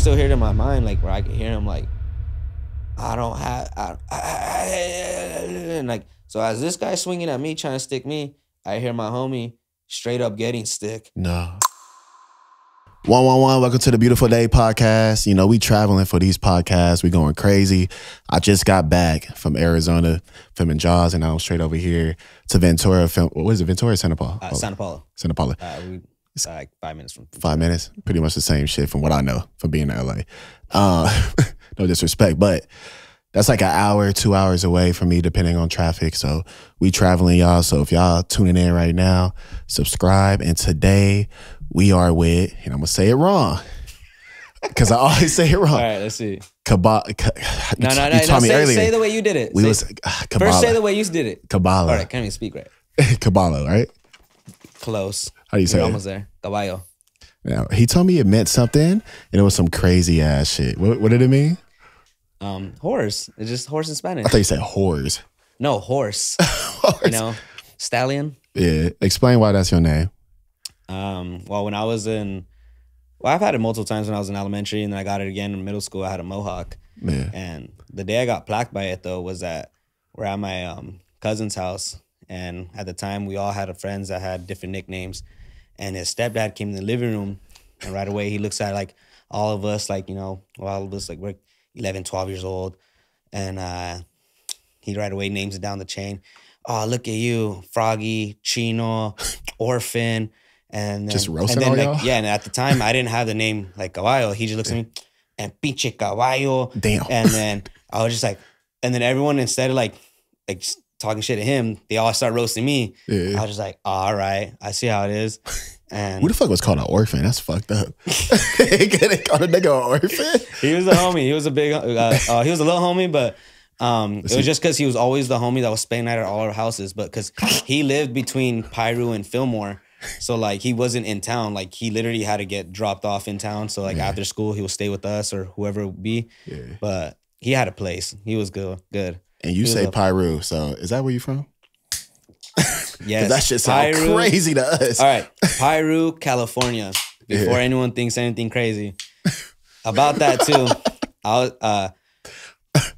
still hear it in my mind, like where I can hear him like, I don't have, I, I, I, and like so as this guy swinging at me trying to stick me, I hear my homie straight up getting stick. No. One one one. Welcome to the Beautiful Day podcast. You know we traveling for these podcasts. We going crazy. I just got back from Arizona filming Jaws, and I'm straight over here to Ventura. Film. What is it? Ventura, Santa Paula. Uh, Santa Paula. Santa Paula. Uh, we it's like five minutes from. Five minutes. Pretty much the same shit from what I know from being in LA. Uh, no disrespect, but that's like an hour, two hours away from me, depending on traffic. So we traveling, y'all. So if y'all tuning in right now, subscribe. And today we are with, and I'm gonna say it wrong. Cause I always say it wrong. All right, let's see. Kabbalah. No, no, no. You taught no, me say, earlier. Say the way you did it. We say, was uh, Kabbalah. First, say the way you did it. Kabbalah. All right, can't even speak right. Kabbalah, right? Close. How do you say You're it? Almost there. Caballo. Now he told me it meant something, and it was some crazy ass shit. What, what did it mean? Um, horse. It's just horse in Spanish. I thought you said whores. No, horse. horse. You know, stallion. Yeah. Explain why that's your name. Um, well, when I was in, well, I've had it multiple times when I was in elementary, and then I got it again in middle school. I had a mohawk. Yeah. And the day I got plaqued by it though was that we're at my um, cousin's house, and at the time we all had friends that had different nicknames, and his stepdad came in the living room, and right away he looks at like all of us, like you know, all of us like we're 11, 12 years old, and uh, he right away names it down the chain. Oh, look at you, Froggy, Chino, Orphan and then, just roasting and then, like, Yeah, and at the time I didn't have the name like Caballo. He just looks at me and pinche caballo. Damn. And then I was just like, and then everyone instead of like like talking shit to him, they all start roasting me. Yeah. I was just like, all right, I see how it is. And who the fuck was called an orphan? That's fucked up. they called a nigga an orphan. He was a homie. He was a big. Uh, uh, he was a little homie, but um, it was just because he was always the homie that was spending night at all our houses. But because he lived between Piru and Fillmore, so like he wasn't in town. Like he literally had to get dropped off in town. So like yeah. after school, he would stay with us or whoever it would be. Yeah. But he had a place. He was good. Good. And you say Piru. So is that where you from? yes. that shit sounds crazy to us. All right. Piru, California. Before yeah. anyone thinks anything crazy. About that too. I was uh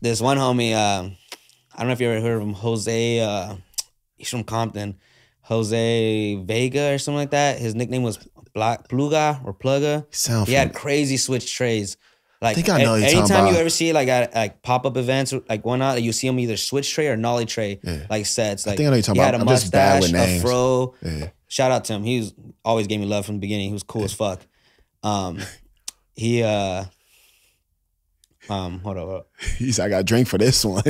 this one homie, uh, I don't know if you ever heard of him, Jose uh he's from Compton. Jose Vega or something like that. His nickname was Black Pluga or Pluga. Sound he had crazy switch trays. Like I think I know. A, anytime you ever see like at like pop up events, like whatnot, you see him either switch tray or nollie tray, yeah. like sets. Like I think I know you're talking he about. had a I'm mustache, just bad with names. a fro. Yeah. Shout out to him. He was always gave me love from the beginning. He was cool yeah. as fuck. Um, he uh, um, hold on. Hold on. He's I got a drink for this one.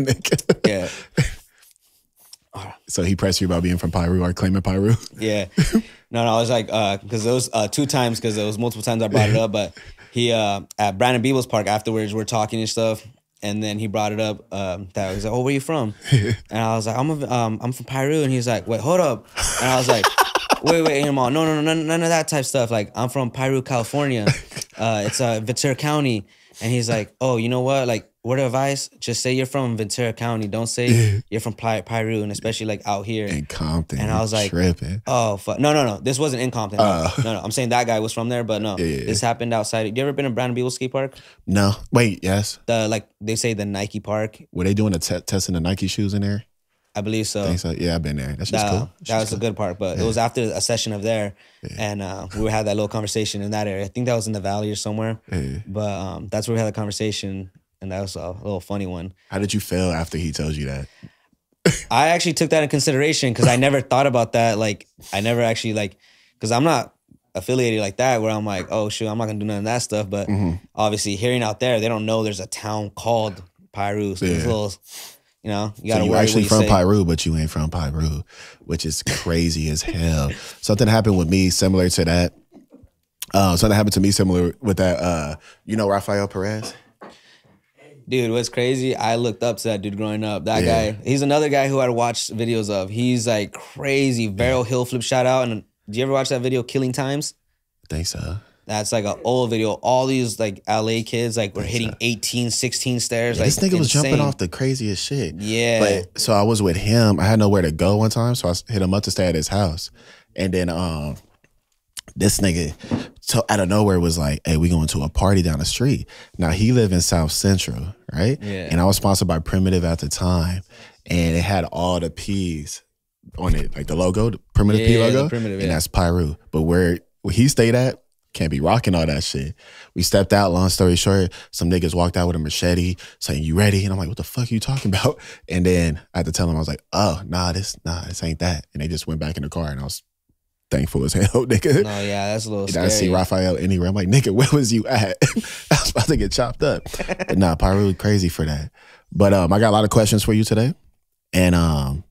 yeah. So he pressed you about being from Piru or claiming Piru? Yeah. No, no, I was like, uh, because those uh two times, because there was multiple times I brought it up, but he uh at Brandon Beebles Park afterwards, we're talking and stuff, and then he brought it up um that was like, oh, where you from? and I was like, I'm a, um I'm from Piru, and he's like, wait, hold up, and I was like. Wait, wait, him on. No, no, no, none, of that type stuff. Like, I'm from Piru, California. Uh, it's uh, Ventura County. And he's like, oh, you know what? Like, word of advice, just say you're from Ventura County. Don't say you're from Piru, and especially like out here in Compton. And I was like, tripping. Oh fuck, no, no, no. This wasn't in Compton. Uh, no, no. I'm saying that guy was from there, but no, yeah, this happened outside. You ever been to Brandon Beeble Skate Park? No. Wait, yes. The like they say the Nike Park. Were they doing a te- testing the Nike shoes in there? I believe so. I so. Yeah, I've been there. That's just that, cool. That's that was cool. a good part, but yeah. it was after a session of there, yeah. and uh, we had that little conversation in that area. I think that was in the valley or somewhere. Yeah. But um, that's where we had the conversation, and that was a little funny one. How did you feel after he tells you that? I actually took that in consideration because I never thought about that. Like, I never actually like, because I'm not affiliated like that where I'm like, oh shoot, I'm not gonna do none of that stuff. But mm-hmm. obviously, hearing out there, they don't know there's a town called Piru. So Yeah. little, you know, you gotta so you actually from say. Piru, but you ain't from Piru, which is crazy as hell. Something happened with me similar to that. Uh, something happened to me similar with that. Uh, you know Rafael Perez? Dude, what's crazy? I looked up to that dude growing up. That Yeah. guy, he's another guy who I watched videos of. He's like crazy. varial heel flip shout out. And do you ever watch that video, Killing Times? I think so. That's like an old video. All these like LA kids like were hitting 18, 16 stairs. Yeah, like this nigga was jumping off the craziest shit. Yeah. But so I was with him. I had nowhere to go one time, so I hit him up to stay at his house, and then um, this nigga so out of nowhere was like, "Hey, we going to a party down the street." Now he lived in South Central, right? Yeah. And I was sponsored by Primitive at the time, and it had all the P's on it, like the logo, the Primitive P Yeah, the logo, Primitive, and that's Piru. But where where he stayed at, can't be rocking all that shit. We stepped out. Long story short, some niggas walked out with a machete, saying, "You ready?" And I'm like, "What the fuck are you talking about?" And then I had to tell them, I was like, "Oh, nah, this nah, this ain't that." And they just went back in the car, and I was thankful as hell, nigga. No, yeah, that's a little And scary. I see Raphael anywhere. I'm like, nigga, where was you at? I was about to get chopped up. But nah, probably really crazy for that. But um, I got a lot of questions for you today. And um,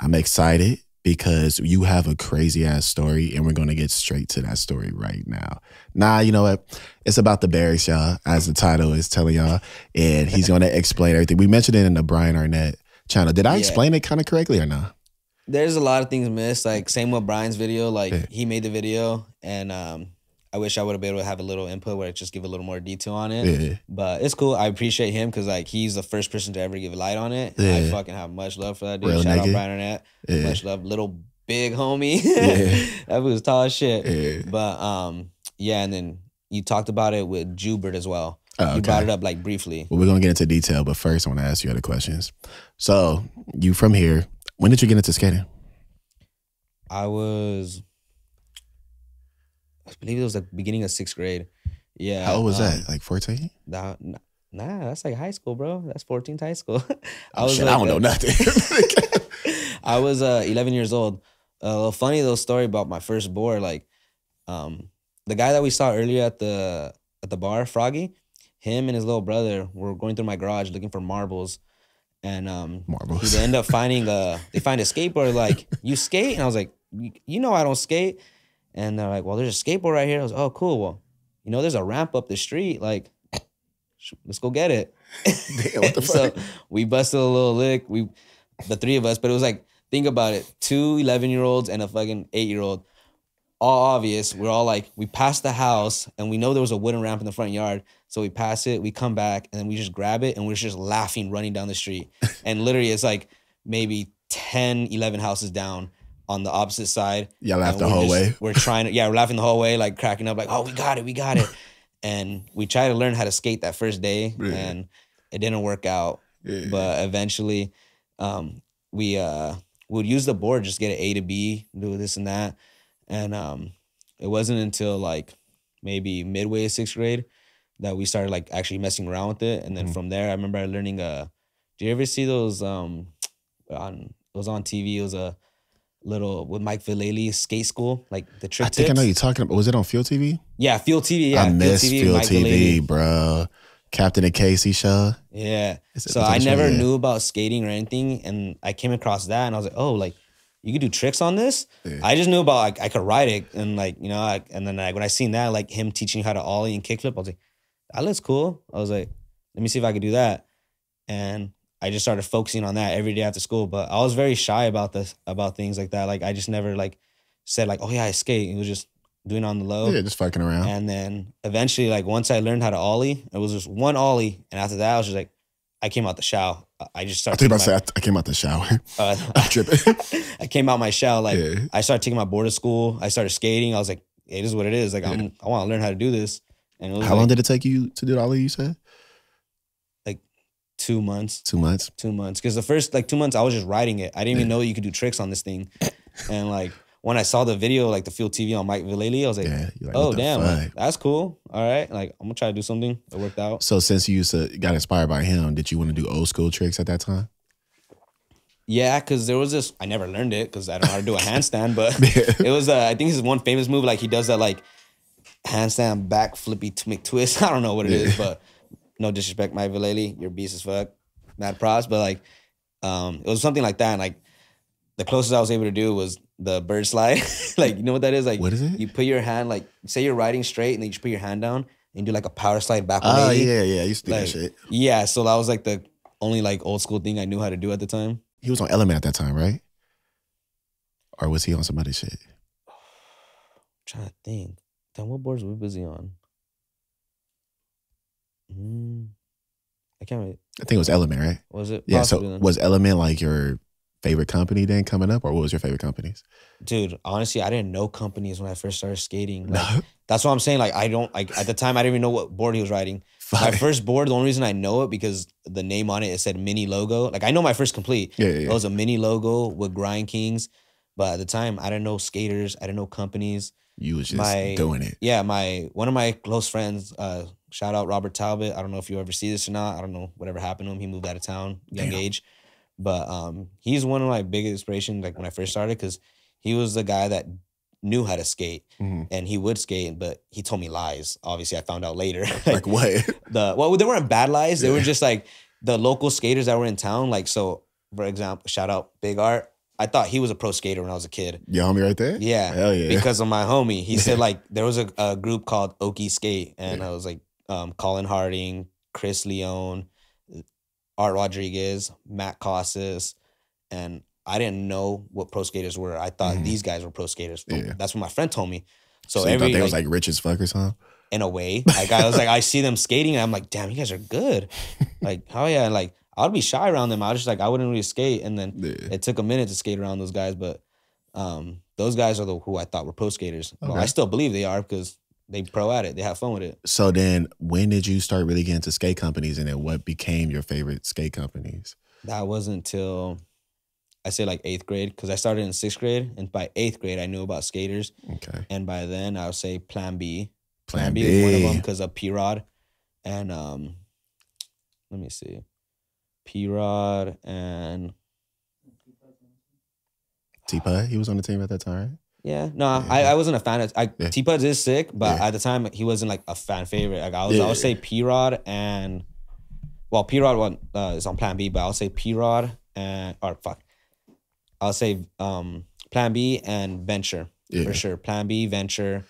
I'm excited because you have a crazy ass story, and we're gonna get straight to that story right now. Nah, you know what? It's about the Berrics, y'all, as the title is telling y'all. And he's gonna explain everything. We mentioned it in the Brian Arnett channel. Did I Yeah. explain it kind of correctly or not? There's a lot of things missed. Like same with Brian's video. Like Yeah. he made the video, and um, I wish I would have been able to have a little input where I just give a little more detail on it. Yeah. But it's cool. I appreciate him because like he's the first person to ever give light on it. I fucking have much love for that dude. Real Shout out nigga. Brian Arnett. Yeah. Much love, little big homie. Yeah. that was tall as shit. Yeah. But um, yeah, and then you talked about it with Jubert as well. Oh, You brought it up like briefly. Well, we're gonna get into detail, but first I want to ask you other questions. So, you from here? When did you get into skating? I was, I believe it was the beginning of sixth grade. Yeah. How old was um, that? Like fourteen? Nah, nah, that's like high school, bro. That's 14th high school. I Oh, was shit, like, I don't know nothing. I was uh 11 years old. A little funny little story about my first board. Like, um, the guy that we saw earlier at the at the bar, Froggy, him and his little brother were going through my garage looking for marbles, and um, Marbles. they end up finding a they find a skateboard. Like, you skate, and I was like, you, know, I don't skate, and they're like, well, there's a skateboard right here. I was, oh, cool. Well, you know, there's a ramp up the street. Like, let's go get it. Damn, what the so we busted a little lick. We, the three of us, but it was like, think about it: two 11 year olds and a fucking eight year old. All obvious. We're all like, we passed the house and we know there was a wooden ramp in the front yard. So we pass it, we come back, and then we just grab it and we're just laughing, running down the street. and literally, it's like maybe 10, 11 houses down on the opposite side. Y'all laughed And the whole way. We're trying to, yeah, we're laughing the whole way, like cracking up, like, oh, we got it, we got it. and we tried to learn how to skate that first day, Yeah. and it didn't work out. Yeah. But eventually, um, we uh, would use the board, just get an A to B, do this and that. And um, it wasn't until like maybe midway of sixth grade that we started like actually messing around with it. And then Mhm. from there, I remember learning. Uh, do you ever see those? Um, on it was on TV. It was a little with Mike Vallely skate school, like the trick I think I know you're talking about. Was it on Fuel TV? Yeah, Fuel TV. Yeah, I miss Fuel Mike TV, bro. Captain and Casey show. Yeah. So I show? never Yeah. knew about skating or anything, and I came across that, and I was like, oh, like you could do tricks on this. Yeah. I just knew about like I could ride it, and like you know, I, and then like when I seen that, like him teaching how to ollie and kickflip, I was like, that looks cool. I was like, let me see if I could do that, and I just started focusing on that every day after school. But I was very shy about this, about things like that. Like I just never like said like, oh yeah, I skate. It was just doing it on the low. Yeah, just fucking around. And then eventually, like once I learned how to ollie, it was just one ollie, and after that, I was just like, I came out the shower. I just started. think about to say I, I came out the shower. my- I'm uh, tripping. I came out my shell. Like Yeah. I started taking my board to school. I started skating. I was like, hey, this is what it is. Like I'm, I want to learn how to do this. And it was How like long did it take you to do all of you said? Like two months. Two months. Two months. Because the first like two months, I was just riding it. I didn't even know you could do tricks on this thing. and like when I saw the video, like the Fuel TV on Mike Vallely, I was like, Yeah. Like, oh damn, like, that's cool. All right, like I'm gonna try to do something. It worked out. So since you used to got inspired by him, did you want to do old school tricks at that time? Yeah, because there was this. I never learned it because I don't know how to do a handstand, but it was. Uh, I think his one famous move. Like he does that like handstand back flippy t- McTwist. I don't know what it is, Yeah. but no disrespect, Mike Vallely, you're beast as fuck, mad props. But like, um, it was something like that. And like the closest I was able to do was the bird slide. like you know what that is? Like What is it? You put your hand like say you're riding straight, and then you just put your hand down and do like a power slide back. Oh 180. yeah, yeah. I used to do Like, that shit. Yeah, so that was like the only like old school thing I knew how to do at the time. He was on Element at that time, right? Or was he on some other shit? trying to think. Then what boards were we busy on? Mm, I can't. Really, I think it was Element, right? was it? Yeah. So then. was Element like your favorite company then coming up, or what was your favorite companies? Dude, honestly, I didn't know companies when I first started skating. Like, that's what I'm saying. Like, I don't like at the time I didn't even know what board he was riding. My first board, the only reason I know it because the name on it it said mini logo. Like I know my first complete. yeah, yeah, It was a mini logo with Grind Kings. But at the time, I didn't know skaters. I didn't know companies. You was just my- doing it. Yeah, my one of my close friends, uh, shout out Robert Talbot. I don't know if you ever see this or not. I don't know whatever happened to him. He moved out of town, young Damn. age. But um, he's one of my biggest inspirations. Like when I first started, because he was the guy that knew how to skate Mhm. and he would skate, but he told me lies. Obviously, I found out later. Like what? the well, they weren't bad lies. They were just like the local skaters that were in town. Like so, for example, shout out Big Art. I thought he was a pro skater when I was a kid. Your homie right there? Yeah, Hell yeah. because of my homie. He said like there was a, a group called Okie Skate, and Yeah. I was like um, Colin Harding, Chris Leone, Art Rodriguez, Matt Casas, and I didn't know what pro skaters were. I thought Mhm. these guys were pro skaters. Yeah. That's what my friend told me. So, so, you every thought they like, was like rich as fuck or something? in a way, like I was like I see them skating, and I'm like, damn, you guys are good. Like oh yeah, and, like I'd be shy around them. I was just like I wouldn't really skate, and then Yeah. it took a minute to skate around those guys, but um, those guys are the who I thought were pro skaters. Well, I still believe they are because they pro at it. They have fun with it. So then when did you start really getting into skate companies and then what became your favorite skate companies? That wasn't until I say like eighth grade because I started in sixth grade, and by eighth grade I knew about skaters, Okay. and by then I would say Plan B. Plan B, was one of them because of P Rod, and um, let me see, P Rod and T-Pud, he was on the team at that time, right? Yeah, no, Yeah. I, I wasn't a fan of I Yeah. T Puds is sick, but Yeah. at the time he wasn't like a fan favorite. Like I was. I would say P Rod and well, P Rod one uh, is on Plan B, but I'll say P Rod and or fuck, I'll say um Plan B and Venture Yeah. for sure. Plan B, Venture,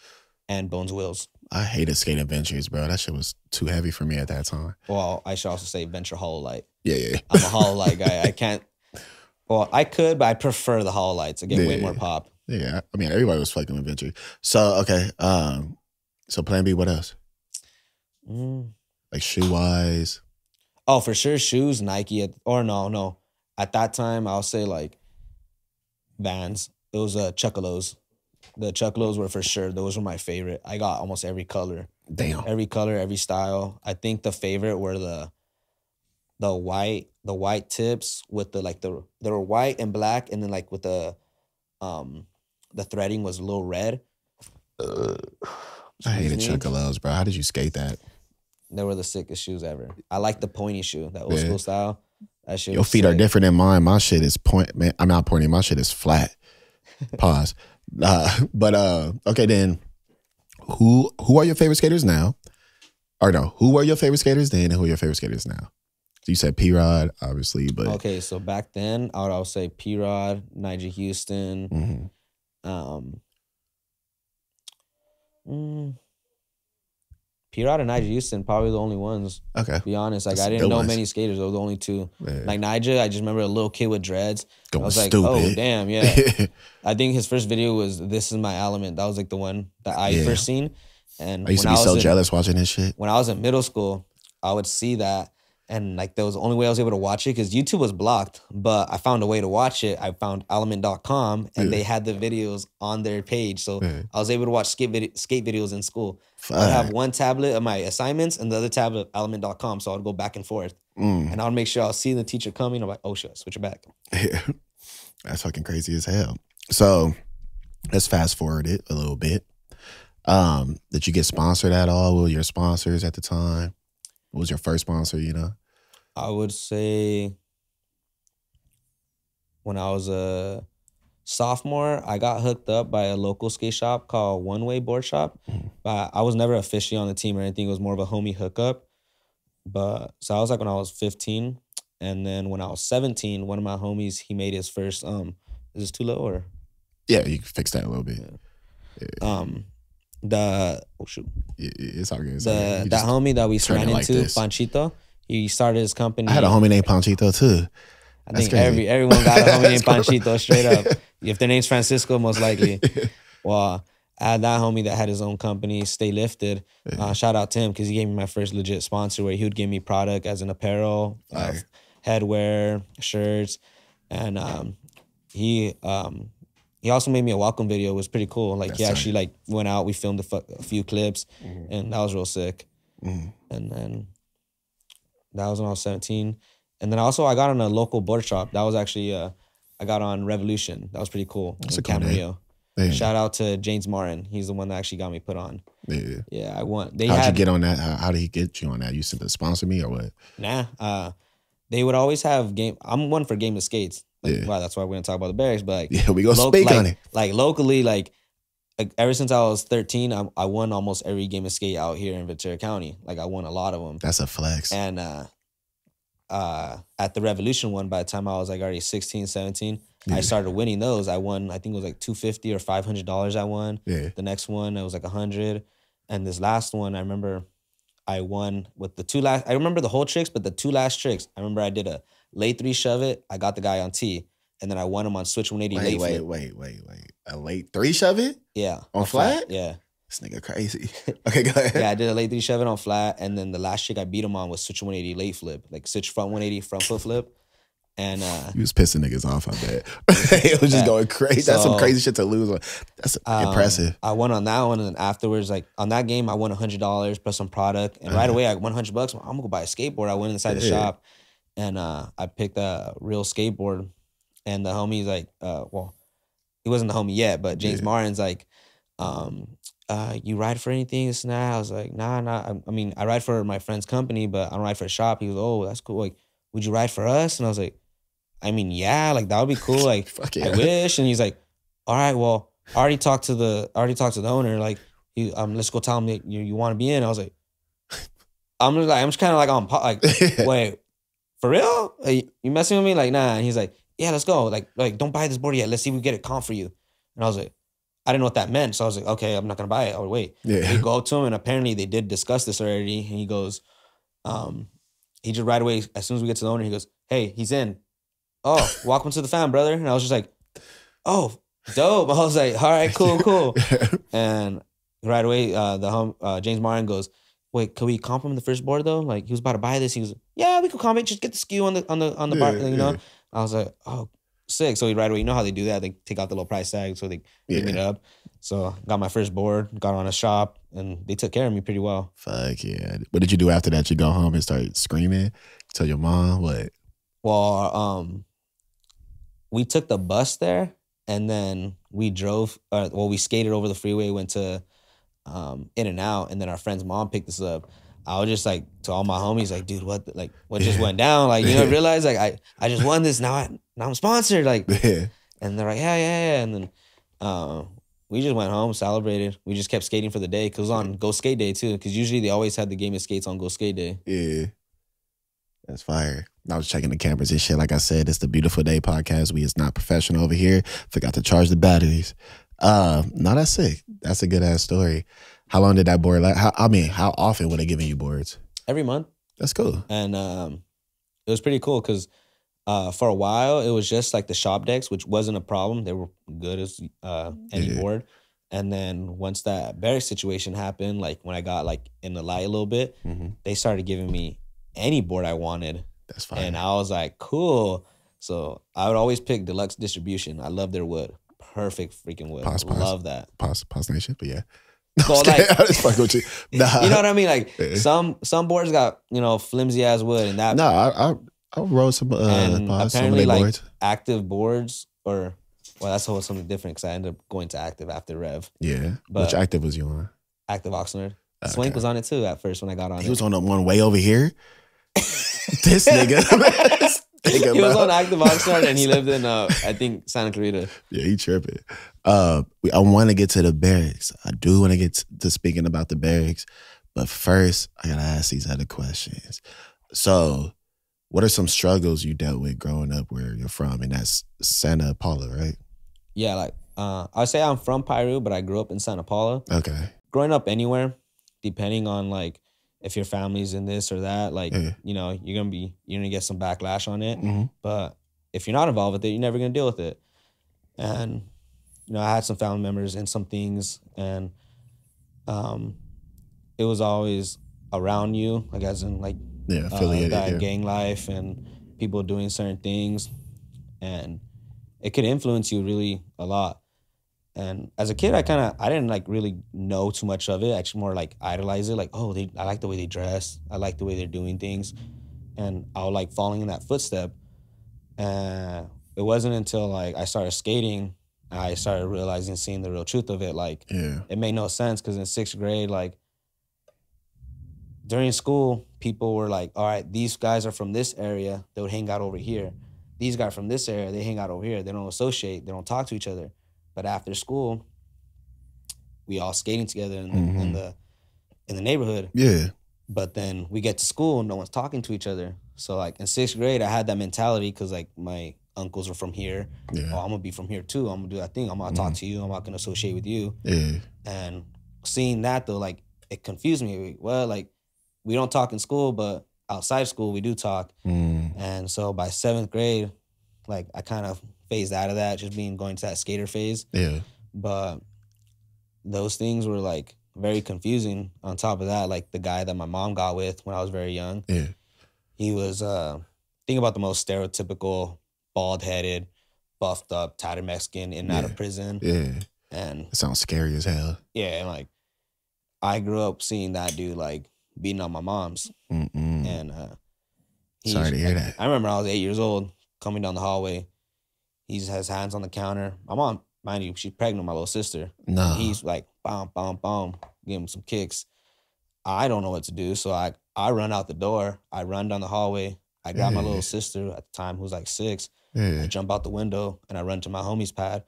and Bones Wheels. I hated skate adventures, bro. That shit was too heavy for me at that time. Well, I should also say Venture Hollow Light. Yeah, yeah. I'm a Hollow Light guy. I can't. Well, I could, but I prefer the Hollow Lights. I get way more pop. Yeah. I mean, everybody was fucking with adventure. So, okay. Um, so plan B, what else? Mm. Like shoe wise. Oh, for sure, shoes, Nike, at, or no, no. At that time, I'll say like Vans. Those uh Chukka Lows. The Chukka Lows were for sure. Those were my favorite. I got almost every color, Damn. every color, every style. I think the favorite were the the white, the white tips with the like the they were white and black, and then like with the um the threading was a little red. I hated? Chunkalos, bro. How did you skate that? They were the sickest shoes ever. I like the pointy shoe, that old Yeah. school style. That shit. Your feet are different than mine. My shit is point. Man, I'm not pointing. My shit is flat. Pause. Uh, but uh, okay then. Who who are your favorite skaters now? Or no, who are your favorite skaters then, and who are your favorite skaters now? So you said P Rod, obviously, but Okay, so back then I would always say P Rod, Nyjah Huston, Mhm. Um, mm, P Rod and Nyjah Huston probably the only ones. okay, To be honest, like That's I didn't know ones. many skaters; those were the only two. Yeah. Like Nyjah, I just remember a little kid with dreads. going I was like, stupid. oh damn, yeah. I think his first video was "This Is My Element." That was like the one that I Yeah. first seen. And I used to be so in- jealous watching this shit. when I was in middle school, I would see that. And like that was the only way I was able to watch it because YouTube was blocked. But I found a way to watch it. I found element.com and Yeah. they had the videos on their page. So Yeah. I was able to watch skate, vid- skate videos in school. I'd have one tablet of my assignments and the other tablet of element.com. So I'd go back and forth. Mm. And I would make sure I was seeing the teacher coming. I'm like, oh shit, switch it back. That's fucking crazy as hell. So let's fast forward it a little bit. Um, did you get sponsored at all? Were your sponsors at the time? What was your first sponsor, you know? I would say when I was a sophomore, I got hooked up by a local skate shop called One Way Board Shop. Mhm. But I was never officially on the team or anything. It was more of a homie hookup. But so I was like when I was 15. And then when I was 17, one of my homies, he made his first um is this too low or Yeah, you can fix that a little bit. um the oh shoot. It- It's all good. It's all good. The that homie that we ran like into, this. Panchito, he started his company. I had a homie named Panchito too. I That's think crazy. every everyone got a homie named. Panchito straight up. If their name's Francisco, most likely. Well, I had that homie that had his own company, Stay Lifted. Uh, shout out to him because he gave me my first legit sponsor where he would give me product as an apparel, uh, headwear, shirts, and um, he um he also made me a welcome video. It was pretty cool. Like he That's actually like went out. We filmed a, fu- a few clips, Mhm. and that was real sick. Mhm. And then that was when I was seventeen. And then also I got on a local board shop. That was actually uh I got on Revolution. That was pretty cool. That's a cool. Camarillo. Yeah. Shout out to James Martin. He's the one that actually got me put on. yeah. Yeah, I won. They How'd had you get on that? How, how did he get you on that? You said to sponsor me or what? Nah. Uh, they would always have game. I'm one for game of skates. Like, Yeah. Wow, that's why we're gonna talk about the Berrics. But like, Yeah, we gonna lo- speak like, on it. like locally, like, like ever since I was 13, I, I won almost every game of skate out here in Ventura County. Like I won a lot of them. That's a flex. And uh, uh, at the Revolution one, by the time I was like already 16, 17, Yeah. I started winning those. I won. I think it was like 250 or 500 dollars. I won. yeah. The next one it was like a hundred, and this last one I remember I won with the two last. I remember the whole tricks, but the two last tricks I remember I did a late three shove it. I got the guy on T, and then I won him on switch 180 Wait, late wait, flip. wait, wait, wait. A late three shove it? Yeah, On flat? Yeah, This nigga crazy. Okay, go ahead. yeah. I did a late three shove it on flat, and then the last trick I beat him on was switch 180 late flip, like switch front 180 front foot flip, and uh, You was pissing niggas off, I bet. it was just Yeah. going crazy. That's some crazy shit to lose. on. That's Um, impressive. I won on that one, and then afterwards, like on that game, I won hundred dollars plus some product, and right Uh-huh. away, I won hundred bucks. I'm gonna go buy a skateboard. I went inside the shop, and uh, I picked a real skateboard, and the homie's like, uh, well, he wasn't the homie yet, but James Yeah. Martin's like, um, uh, you ride for anything? And that. I was like, nah, nah. I, I mean, I ride for my friend's company, but I don't ride for a shop. He was, oh, that's cool. Like, would you ride for us? And I was like, I mean, yeah, like that would be cool. Like, Fuck I wish. And he's like, all right, well, I already talked to the I already talked to the owner. Like, he, um, let's go tell him that you, you want to be in. I was like, I'm just like, I'm just kind of like on like, wait, for real? Are you, messing with me? Like, nah. And he's like, yeah, let's go. Like, like don't buy this board yet. Let's see if we get it comp for you. And I was like, I didn't know what that meant. So I was like, okay, I'm not gonna buy it. I'll wait. yeah. We go up to him, and apparently they did discuss this already. And he goes, um, he just right away, as soon as we get to the owner, he goes, Hey, he's in. Oh, welcome to the fam, brother. And I was just like, Oh, dope. I was like, All right, cool, cool. And right away, uh, the home uh, James Martin goes, Wait, could we comp him the first board though? Like he was about to buy this. He was, Yeah, we could comment. Just get the SKU on the on the on the bar, Yeah, you know. yeah. I was like, Oh, sick. So he right away, you know how they do that? They take out the little price tag, so they give me it up. So got my first board, got on a shop, and they took care of me pretty well. Fuck yeah. What did you do after that? You go home and start screaming? Tell your mom what? Well, um, we took the bus there, and then we drove. Uh, well, we skated over the freeway, went to um, In-N-Out, and then our friend's mom picked us up. I was just like to all my homies, like, dude, what, the, like, what just Yeah. went down? Like, you know, realize like I, I just won this. Now, I, now I'm sponsored. Like, Yeah. and they're like, yeah, yeah, yeah. And then, uh, we just went home, celebrated. We just kept skating for the day because it was on Go Skate Day too. Because usually they always had the game of skates on Go Skate Day. Yeah. That's fire. I was checking the cameras and shit. Like I said, it's the Beautiful Day podcast. We is not professional over here. Forgot to charge the batteries. Uh, no, that's sick. That's a good ass story. How long did that board last? How, I mean, how often were they giving you boards? Every month. That's cool. and um, it was pretty cool because uh, for a while it was just like the shop decks, which wasn't a problem. They were good as uh, any Yeah. board. And then once that barrack situation happened, like when I got like in the light a little bit, hmm they started giving me any board I wanted, That's fine. and I was like, cool. So I would always pick deluxe distribution. I love their wood, perfect freaking wood. Pause, pause. Love that. Pause, pause nation, but yeah. Well, I'm just kidding. like- I just fuck with you. Nah, You know what I mean? Like Yeah. some some boards got you know flimsy ass wood, and that no, I, I I wrote some uh And pause, some apparently, like- boards. active boards or well that's whole something different because i ended up going to active after rev Yeah. but- Which active was you on? active oxnard Okay. swank was on it too at first when i got on He it. was on the one way over here. this nigga. This nigga, he was on active oxnard and he lived in uh i think santa clarita Yeah, he tripping. Uh, we, I want to get to the Berrics. I do want to get to speaking about the Berrics, but first I gotta ask these other questions. So, what are some struggles you dealt with growing up where you're from? And that's Santa Paula, right? yeah like uh i say i'm from Piru, but i grew up in santa paula Okay. growing up anywhere depending on like if your family's in this or that like Yeah. you know you're gonna be you're gonna get some backlash on it hmm But if you're not involved with it, you're never gonna deal with it. And you know, I had some family members in some things, and um, it was always around you, like as in like Yeah, uh, affiliated. that yeah. gang life and people doing certain things, and it could influence you really a lot. And as a kid, I kind of I didn't like really know too much of it. I just more like idolize it. Like, oh, they I like the way they dress. I like the way they're doing things, and I was like falling in that footstep. And it wasn't until like I started skating, I started realizing, seeing the real truth of it. Like, Yeah. it made no sense because in sixth grade, like during school, people were like, all right, these guys are from this area, they would hang out over here. These guys from this area, they hang out over here. They don't associate, they don't talk to each other. But after school, we all skating together in, the in Mhm. the in the neighborhood. Yeah. But then we get to school, no one's talking to each other. So like in sixth grade, I had that mentality because like my uncles were from here. Yeah. Oh, I'm gonna be from here too. I'm gonna do that thing. I'm gonna talk to you. I'm not gonna associate with you. Yeah. And seeing that though, like it confused me. Well, like we don't talk in school, but outside school we do talk. Mm. And so by seventh grade, like I kind of phased out of that, just being going to that skater phase. Yeah. But those things were like very confusing. On top of that, like the guy that my mom got with when I was very young, Yeah. he was uh think about the most stereotypical, bald headed, buffed up, tattered Mexican in and out of prison. Yeah. And It sounds scary as hell. yeah, and like I grew up seeing that dude like beating on my mom's, Mm-mm. and uh. Sorry to hear like, that. I remember I was eight years old coming down the hallway. He just has hands on the counter. My mom, mind you, she's pregnant with my little sister. No. He's like, bam, bam, bam, give him some kicks. I don't know what to do, so I I run out the door. I run down the hallway. I grab my little sister at the time, who was like six. I yeah. jump out the window and I run to my homie's pad.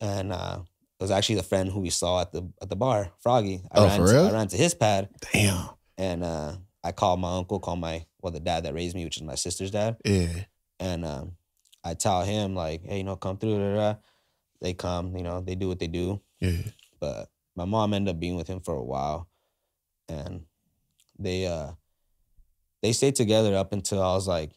And uh, it was actually the friend who we saw at the at the bar, Froggy. I Oh, ran for to, real? I ran to his pad Damn. and uh, I called my uncle, called my well the dad that raised me, which is my sister's dad, Yeah. and um, I tell him like, hey, you know, come through. Da, da. They come, you know, they do what they do. Yeah. But my mom ended up being with him for a while, and they uh they stayed together up until I was like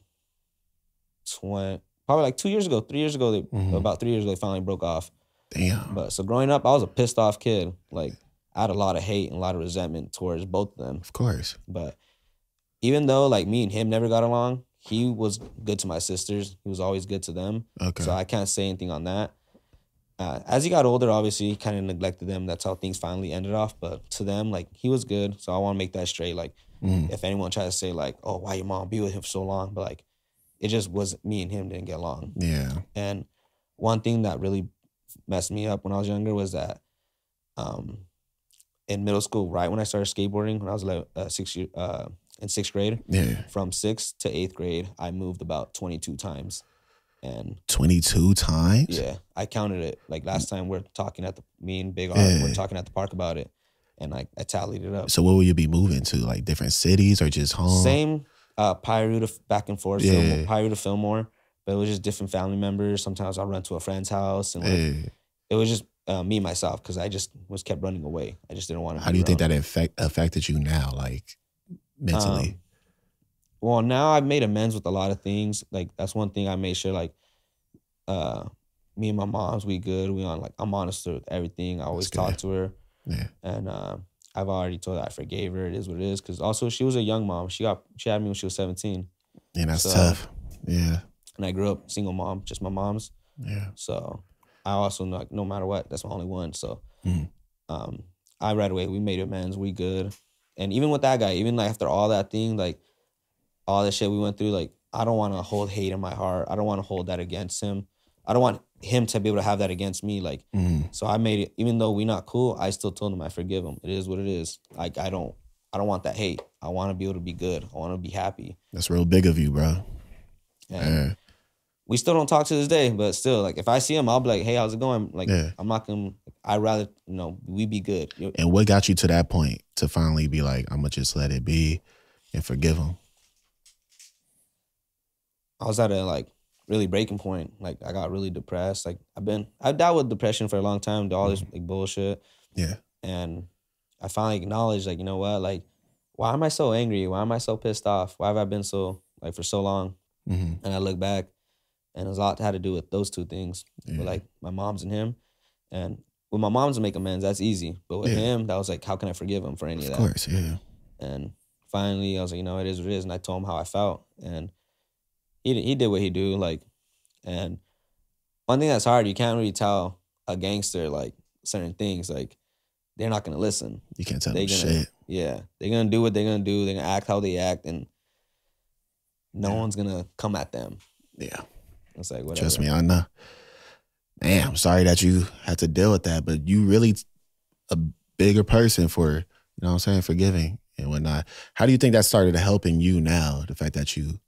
twenty, probably like two years ago, three years ago. They, Mhm. About three years ago, they finally broke off. Damn. But so growing up, I was a pissed off kid. Like I had a lot of hate and a lot of resentment towards both of them. Of course. But even though like me and him never got along, he was good to my sisters. He was always good to them. Okay. So I can't say anything on that. Uh, as he got older, obviously, he kind of neglected them. That's how things finally ended off. But to them, like he was good. So I want to make that straight. Like Mm. if anyone tries to say like, "Oh, why your mom be with him for so long?" But like, it just was me and him didn't get along. Yeah. And one thing that really messed me up when I was younger was that, um, in middle school, right when I started skateboarding, when I was like uh, six year, uh, in sixth grade, Yeah. from sixth to eighth grade, I moved about twenty two times, and 22 times? yeah, I counted it. Like last time we're talking at the me and Big R, Yeah. we're talking at the park about it, and like I tallied it up. So what will you be moving to? Like different cities or just home? Same, uh, Piru to back and forth, Yeah. Fillmore, Piru to Fillmore, but it was just different family members. Sometimes I run to a friend's house, and like, Yeah. it was just uh, me myself because I just was kept running away. I just didn't want to. How do you think that affect, affected you now, like mentally? Um, Well, now I've made amends with a lot of things. Like that's one thing I made sure like uh me and my mom's we good. We on like I'm honest with everything. I always talk to her yeah. and uh, I've already told her I forgave her. It is what it is. Cause also she was a young mom. She got she had me when she was 17. Yeah, that's So- tough. Yeah. And I grew up single mom, just my mom's. Yeah. So I also like no matter what, that's my only one. So Mhm. um I right away we made amends, we good. And even with that guy, even like after all that thing, like all the shit we went through, like I don't want to hold hate in my heart. I don't want to hold that against him. I don't want him to be able to have that against me. Like Mm. so I made it even though we not cool, I still told him I forgive him. It is what it is. Like I don't I don't want that hate. I want to be able to be good. I want to be happy. That's real big of you, bro. Yeah. We still don't talk to this day, but still, like if I see him, I'll be like, "Hey, how's it going?" Like Yeah. I'm not gonna. I rather you know we be good. And what got you to that point to finally be like, I'm gonna just let it be and forgive him? I was at a like really breaking point. Like I got really depressed. Like I've been I've dealt with depression for a long time, all this like bullshit, Yeah. and I finally acknowledged like you know what, like why am I so angry? Why am I so pissed off? Why have I been so like for so long? hmm And I look back, and it was a lot had to do with those two things. Yeah. with mm-hmm. like my mom's and him. And with my mom's to make amends, that's easy. But with Yeah. him, that was like, how can I forgive him for any of, of that? course, yeah. And finally, I was like, you know, it is what it is. And I told him how I felt, and he did- he did what he do. Like, and one thing that's hard, you can't really tell a gangster like certain things. Like they're not gonna listen. You can't tell They them gonna- shit. Yeah, they're gonna do what they're gonna do. They're gonna act how they act, and no Yeah. one's gonna come at them. Yeah. It's like whatever. Trust me, I know. Man, I'm sorry that you had to deal with that, but you really a bigger person for, you know what I'm saying, forgiving and whatnot. How do you think that started helping you now? The fact that you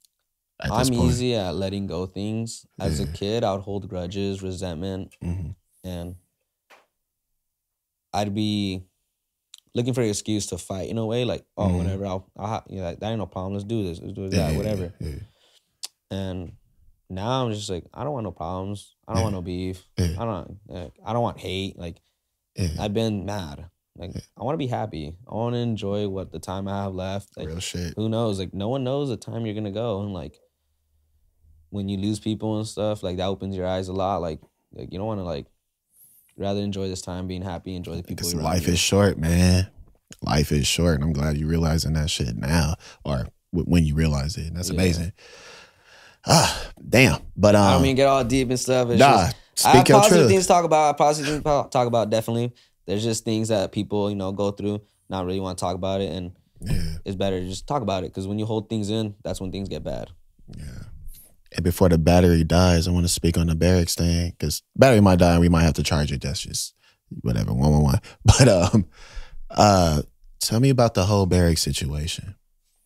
I'm point. easy at letting go things. As a kid, I would hold grudges, resentment, Mhm. and I'd be looking for an excuse to fight in a way. Like, oh, Mhm. whatever. I'll, I'll you know, like, that ain't no problem. Let's do this. Let's do that. Yeah, yeah, whatever. yeah, And now I'm just like, I don't want no problems. I don't Yeah. want no beef. Yeah. I don't. Like, I don't want hate. Like, yeah. I've been mad. Like. I want to be happy. I want to enjoy what the time I have left. Like, Real shit. who knows? Like no one knows the time you're gonna go, and like when you lose people and stuff, like that opens your eyes a lot. Like, like you don't want to like rather enjoy this time being happy, enjoy the people. Life you. is short, man. Life is short, and I'm glad you realizing that shit now, or w- when you realize it. And that's amazing. Ah, damn. But um, I don't mean get all deep and stuff. It's nah. just, I Speak your positive truth. things to talk about. I positive things to talk about. Definitely, there's just things that people you know go through, not really want to talk about it, and Yeah, it's better to just talk about it because when you hold things in, that's when things get bad. yeah. And before the battery dies, I want to speak on the Berrics thing because battery might die and we might have to charge it. That's just whatever, one one one. But um, uh, tell me about the whole Berrics situation.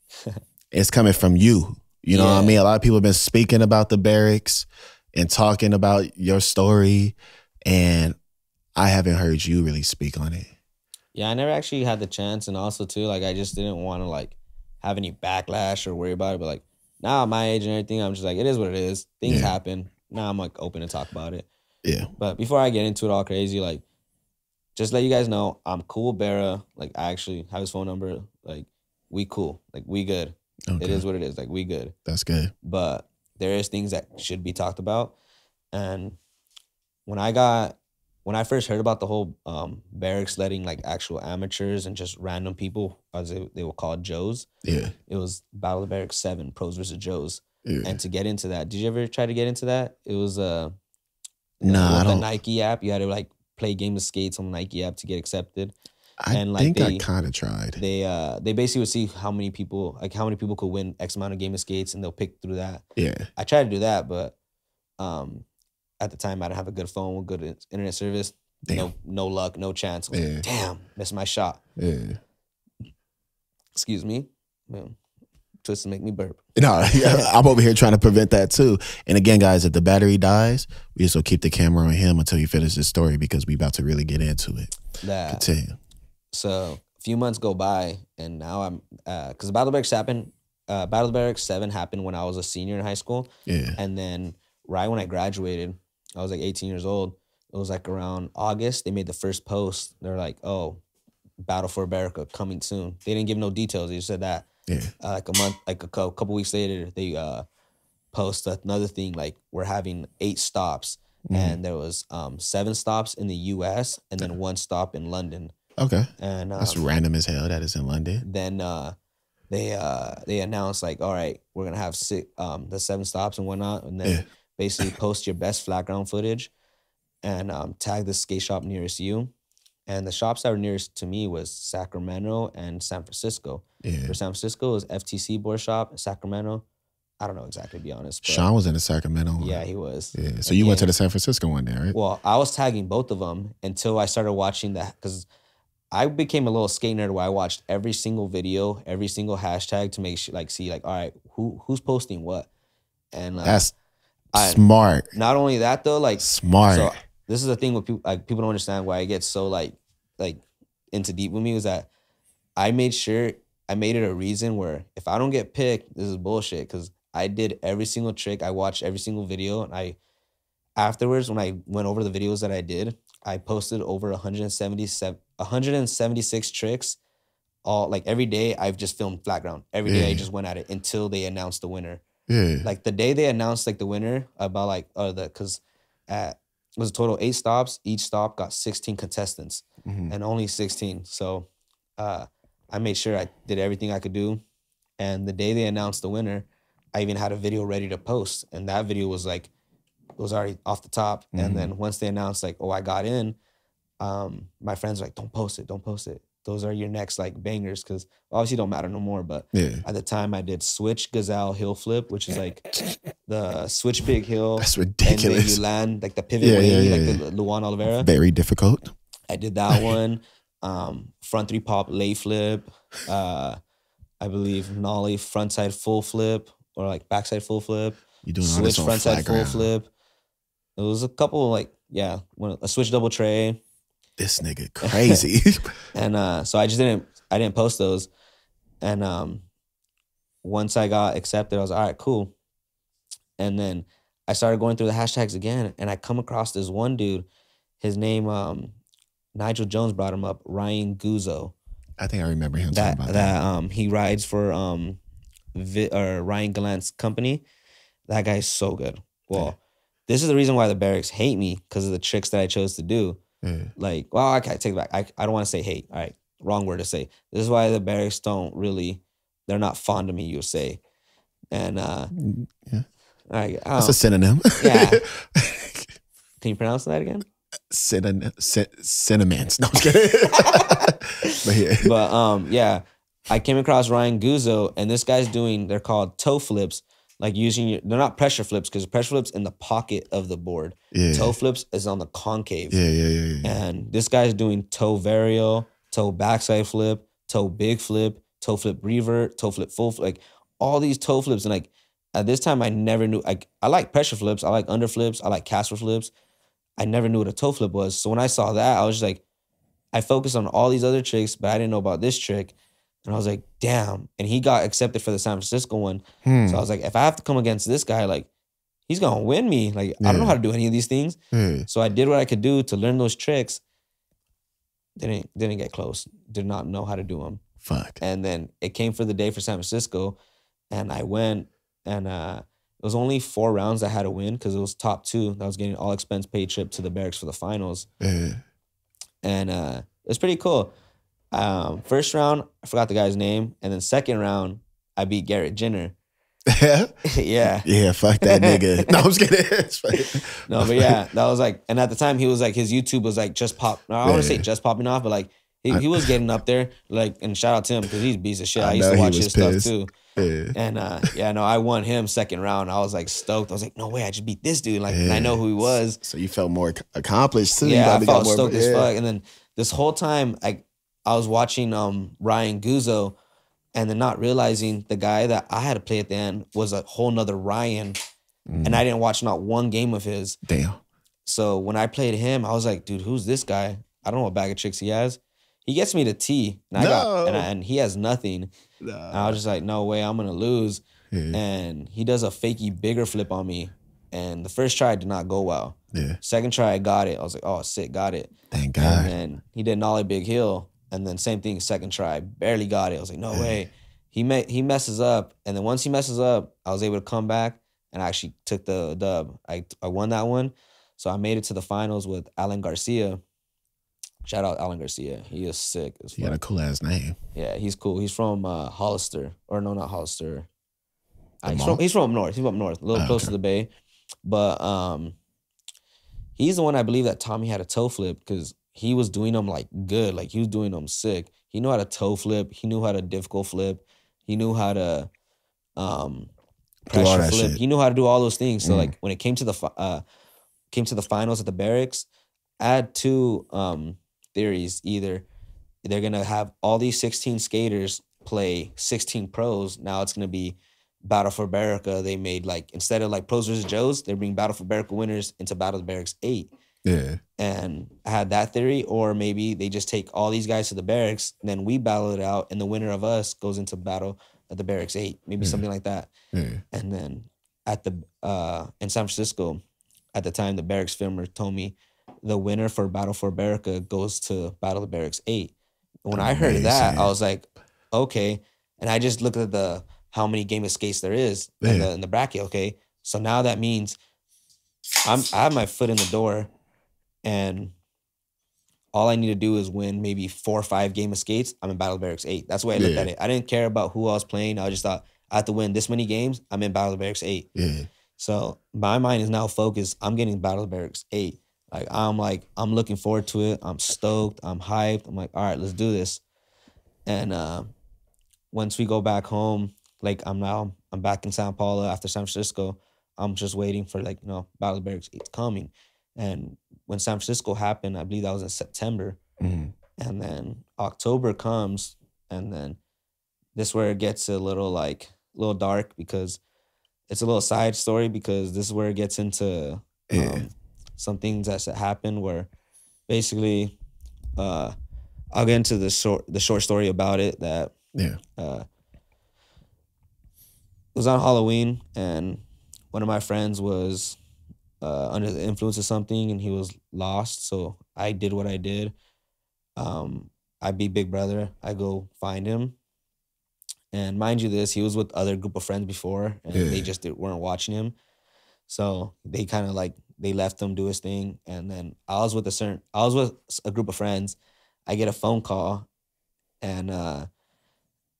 it's coming from you. You know what I mean? A lot of people have been speaking about the Berrics and talking about your story, and I haven't heard you really speak on it. Yeah, I never actually had the chance, and also too, like I just didn't want to like have any backlash or worry about it. But like now, at my age and everything, I'm just like, it is what it is. Things Yeah. happen. Now I'm like open to talk about it. Yeah, But before I get into it all crazy, like just let you guys know, I'm cool, with Berra. Like I actually have his phone number. Like we cool. Like we good. Okay. It is what it is. Like we good. That's good. But there is things that should be talked about. And when I got when I first heard about the whole um, Berrics letting like actual amateurs and just random people, as they, they were called Joes, Yeah, it was Battle of the Berrics Seven, pros versus Joes. yeah. And to get into that, did you ever try to get into that? It was uh, Nah, the Nike app. You had to like play game of skates on the Nike app to get accepted. I and, like, think I kind of tried. They uh they basically would see how many people like how many people could win X amount of game of skates, and they'll pick through that. yeah, I tried to do that, but um, at the time I didn't have a good phone with good internet service. Damn. No, no luck, no chance. Was like, Damn, missed my shot. yeah. Excuse me. Man, twist to make me burp. No, I'm over here trying to prevent that too. And again, guys, if the battery dies, we just will keep the camera on him until you finish this story because we about to really get into it. That Continue. So a few months go by, and now I'm uh because Battle Berrics happened. Uh, Battle Berrics Seven happened when I was a senior in high school, Yeah, and then right when I graduated, I was like 18 years old. It was like around August. They made the first post. They're like, "Oh, Battle for America coming soon." They didn't give no details. They just said that. yeah, uh, like a month, like a cou- couple weeks later, they uh post another thing like we're having eight stops, Mhm. and there was um seven stops in the U.S. and then one stop in London, okay. and um, That's random as hell. That is in London. then uh they uh they announced like all right we're gonna have six um the seven stops and whatnot, and then Yeah. basically post your best flat ground footage, and um tag the skate shop nearest you. And the shops that were nearest to me was Sacramento and San Francisco. Yeah, For San Francisco, was FTC board shop. Sacramento, I don't know exactly to be honest. But Sean was in the Sacramento. one. yeah, he was. yeah. So you went to the San Francisco one there, right? Well, I was tagging both of them until I started watching that because I became a little skate nerd where I watched every single video, every single hashtag to make sure, like, see, like, all right, who who's posting what, and uh, That's I- smart. not only that though, like, Smart. so this is the thing with people like people don't understand why I get so like like into deep with me is that I made sure I made it a reason where if I don't get picked, this is bullshit because I did every single trick, I watched every single video, and I afterwards when I went over the videos that I did, I posted over 177 176 tricks. All like every day I've just filmed flat ground. Every day I just went at it until they announced the winner yeah. like the day they announced like the winner about like uh the because at it was a total eight stops each stop got 16 contestants Mhm. and only 16 so uh i made sure i did everything i could do and the day they announced the winner i even had a video ready to post and that video was like it was already off the top. And Mhm. then once they announced like, oh, I got in, um, my friends were like, don't post it, don't post it. Those are your next like bangers because obviously don't matter no more. But Yeah. at the time, I did switch gazelle heel flip, which is like the switch big heel, That's ridiculous. and you land like the pivot Yeah, yeah, yeah, like the Luan Oliveira. Very difficult. I did that one. Um, front three pop lay flip. Uh, I believe nollie frontside full flip or like backside full flip. You doing all Switch this on flat frontside full ground. flip. It was a couple like yeah, one, a switch double tray, This nigga crazy. and uh, so I just didn't I didn't post those, and um, once I got accepted, I was all right, cool, and then I started going through the hashtags again, and I come across this one dude, his name um, Nigel Jones brought him up, Ryan Guzzo. I think I remember him that about that that. um he rides for um Vi- or Ryan Gallant's company. That guy's so good. Well, this is the reason why the Berrics hate me because of the tricks that I chose to do. Yeah. Like, well, okay, take it back. I, I don't want to say hate. All right, wrong word to say. This is why the Berrics don't really, they're not fond of me. You say, and uh, Mm, yeah. all right, I That's a synonym. Yeah. can you pronounce that again? Sy- synonyms. No, I'm kidding. but yeah. but um, yeah, I came across Ryan Guzzo, and this guy's doing. They're called toe flips, like using your. They're not pressure flips because pressure flips in the pocket of the board. Yeah. Toe flips is on the concave, Yeah, yeah, yeah, yeah. and this guy's doing toe varial, toe backside flip, toe big flip, toe flip revert, toe flip full, flip, like all these toe flips, and like at this time I never knew. Like I like pressure flips, I like under flips, I like castle flips. I never knew what a toe flip was. So when I saw that, I was just like, I focused on all these other tricks, but I didn't know about this trick. And I was like, damn. And he got accepted for the San Francisco one. Hmm. So I was like, if I have to come against this guy, like, he's gonna win me. Like, I don't know how to do any of these things. Yeah. So I did what I could do to learn those tricks. Didn't didn't get close. Did not know how to do them. Fuck. And then it came for the day for San Francisco, and I went and uh, it was only four rounds I had to win because it was top two. That was getting all expense paid trip to the Berrics for the finals, Yeah. and uh, it was pretty cool. Um, first round, I forgot the guy's name, and then second round, I beat Garrett Ginner. yeah, yeah, Yeah, fuck that nigga. No, I'm just kidding. No, but yeah, that was like, and at the time he was like, his YouTube was like just pop. No, I don't want to say just popping off, but like he, I- he was getting up there. Like, and shout out to him because he's a piece of shit. I, I used to watch his stuff too. Yeah. And uh, yeah, no, I won him second round. I was like stoked. I was like, no way, I just beat this dude. Like, and I know who he was. So you felt more accomplished too. Yeah, I felt more- stoked as yeah. fuck. And then this whole time, I I was watching um Ryan Guzzo, and then not realizing the guy that I had to play at the end was a whole nother Ryan, Mm, and I didn't watch not one game of his. damn. So when I played him, I was like, dude, who's this guy? I don't know what bag of tricks he has. He gets me to T, and I got and, I, and he has nothing. And I was just like, no way, I'm gonna lose. Yeah. And he does a fakey bigger flip on me. And the first try did not go well. yeah. Second try, I got it. I was like, oh, sick, got it. Thank And God. then he did nollie big heel. And then same thing, second try, barely got it. I was like, no Yeah. way. He me- he messes up. And then once he messes up, I was able to come back and I actually took the dub. I, I won that one. So I made it to the finals with Alan Garcia. Shout out Alan Garcia. He is sick as He got a cool ass name. Yeah, he's cool. He's from uh, Hollister. Or no, not Hollister. Uh, he's, from, he's from up north. He's from up north, a little Ah, close okay. to the bay. But um, he's the one I believe that Tommy had a toe flip because he was doing them like good. Like he was doing them sick. He knew how to toe flip. He knew how to difficult flip. He knew how to um pressure flip. shit. He knew how to do all those things. So Mm. like when it came to the uh came to the finals at the Berrics, I had two um theories. Either they're gonna have all these 16 skaters play 16 pros. Now it's gonna be Battle for Barraca. They made like instead of like pros versus Joes, they bring Battle for Barraca winners into Battle of the Berrics 8 Yeah. and I had that theory, or maybe they just take all these guys to the Berrics, and then we battle it out, and the winner of us goes into battle at the Berrics eight, maybe Yeah. something like that. Yeah. And then at the uh in San Francisco, at the time, the Berrics filmer told me the winner for Battle for Barraca goes to Battle of the Berrics eight. When I heard that, I was like, okay. And I just looked at the how many game of skates there is in, the, in the bracket. Okay, so now that means I'm I have my foot in the door, and all I need to do is win maybe four or five game of skates. I'm in Battle Berrics eight. That's the way I looked Yeah. at it. I didn't care about who I was playing. I just thought I have to win this many games. I'm in Battle Berrics eight. Yeah. So my mind is now focused. I'm getting Battle Berrics eight. Like I'm like I'm looking forward to it. I'm stoked. I'm hyped. I'm like, all right, let's do this. And uh, once we go back home, like I'm now I'm back in Sao Paulo after San Francisco. I'm just waiting for like you know Battle Berrics eight coming. And when San Francisco happened, I believe that was in September. Mhm. And then October comes, and then this where it gets a little like a little dark because it's a little side story because this is where it gets into Yeah. um, some things that's happened where basically uh, I'll get into the short the short story about it that Yeah. uh, it was on Halloween, and one of my friends was uh, under the influence of something, and he was lost. So I did what I did. Um, I beat Big Brother. I go find him, and mind you, this he was with other group of friends before, and they just did, weren't watching him. So they kind of like they left him do his thing, and then I was with a certain I was with a group of friends. I get a phone call, and uh,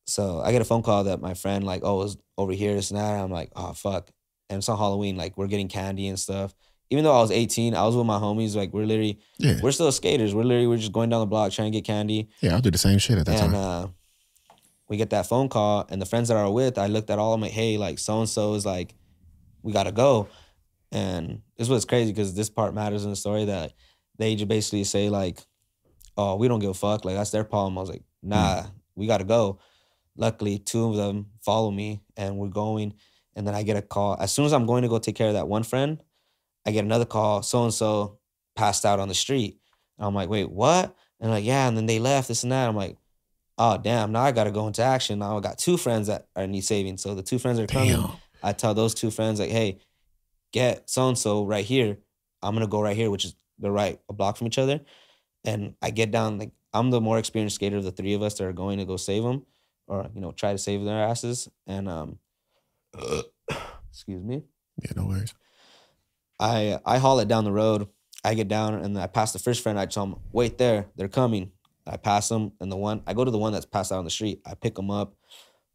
so I get a phone call that my friend like, oh, it's over here, this and that. I'm like, oh fuck. And it's on Halloween, like we're getting candy and stuff. Even though I was 18, I was with my homies. Like we're literally, Yeah. we're still skaters. We're literally, we're just going down the block trying to get candy. Yeah. I'll do the same shit at that and time. uh, we get that phone call, and the friends that are with, I looked at all of them like, hey, like so and so is like, we gotta go. And this was crazy because this part matters in the story that they just basically say like, oh, we don't give a fuck. Like that's their problem. I was like, nah, we gotta go. Luckily, two of them follow me, and we're going. And then I get a call as soon as I'm going to go take care of that one friend. I get another call. So and so passed out on the street. And I'm like, wait, what? And like, yeah. And then they left this and that. I'm like, oh damn. Now I got to go into action. Now I got two friends that are need saving. So the two friends are coming. Damn. I tell those two friends like, hey, get so and so right here. I'm gonna go right here, which is the right a block from each other. And I get down like I'm the more experienced skater of the three of us that are going to go save them, or you know try to save their asses. And um, excuse me. Yeah. No worries. I I haul it down the road. I get down and I pass the first friend. I tell them, wait there, they're coming. I pass them, and the one I go to the one that's passed out on the street. I pick him up,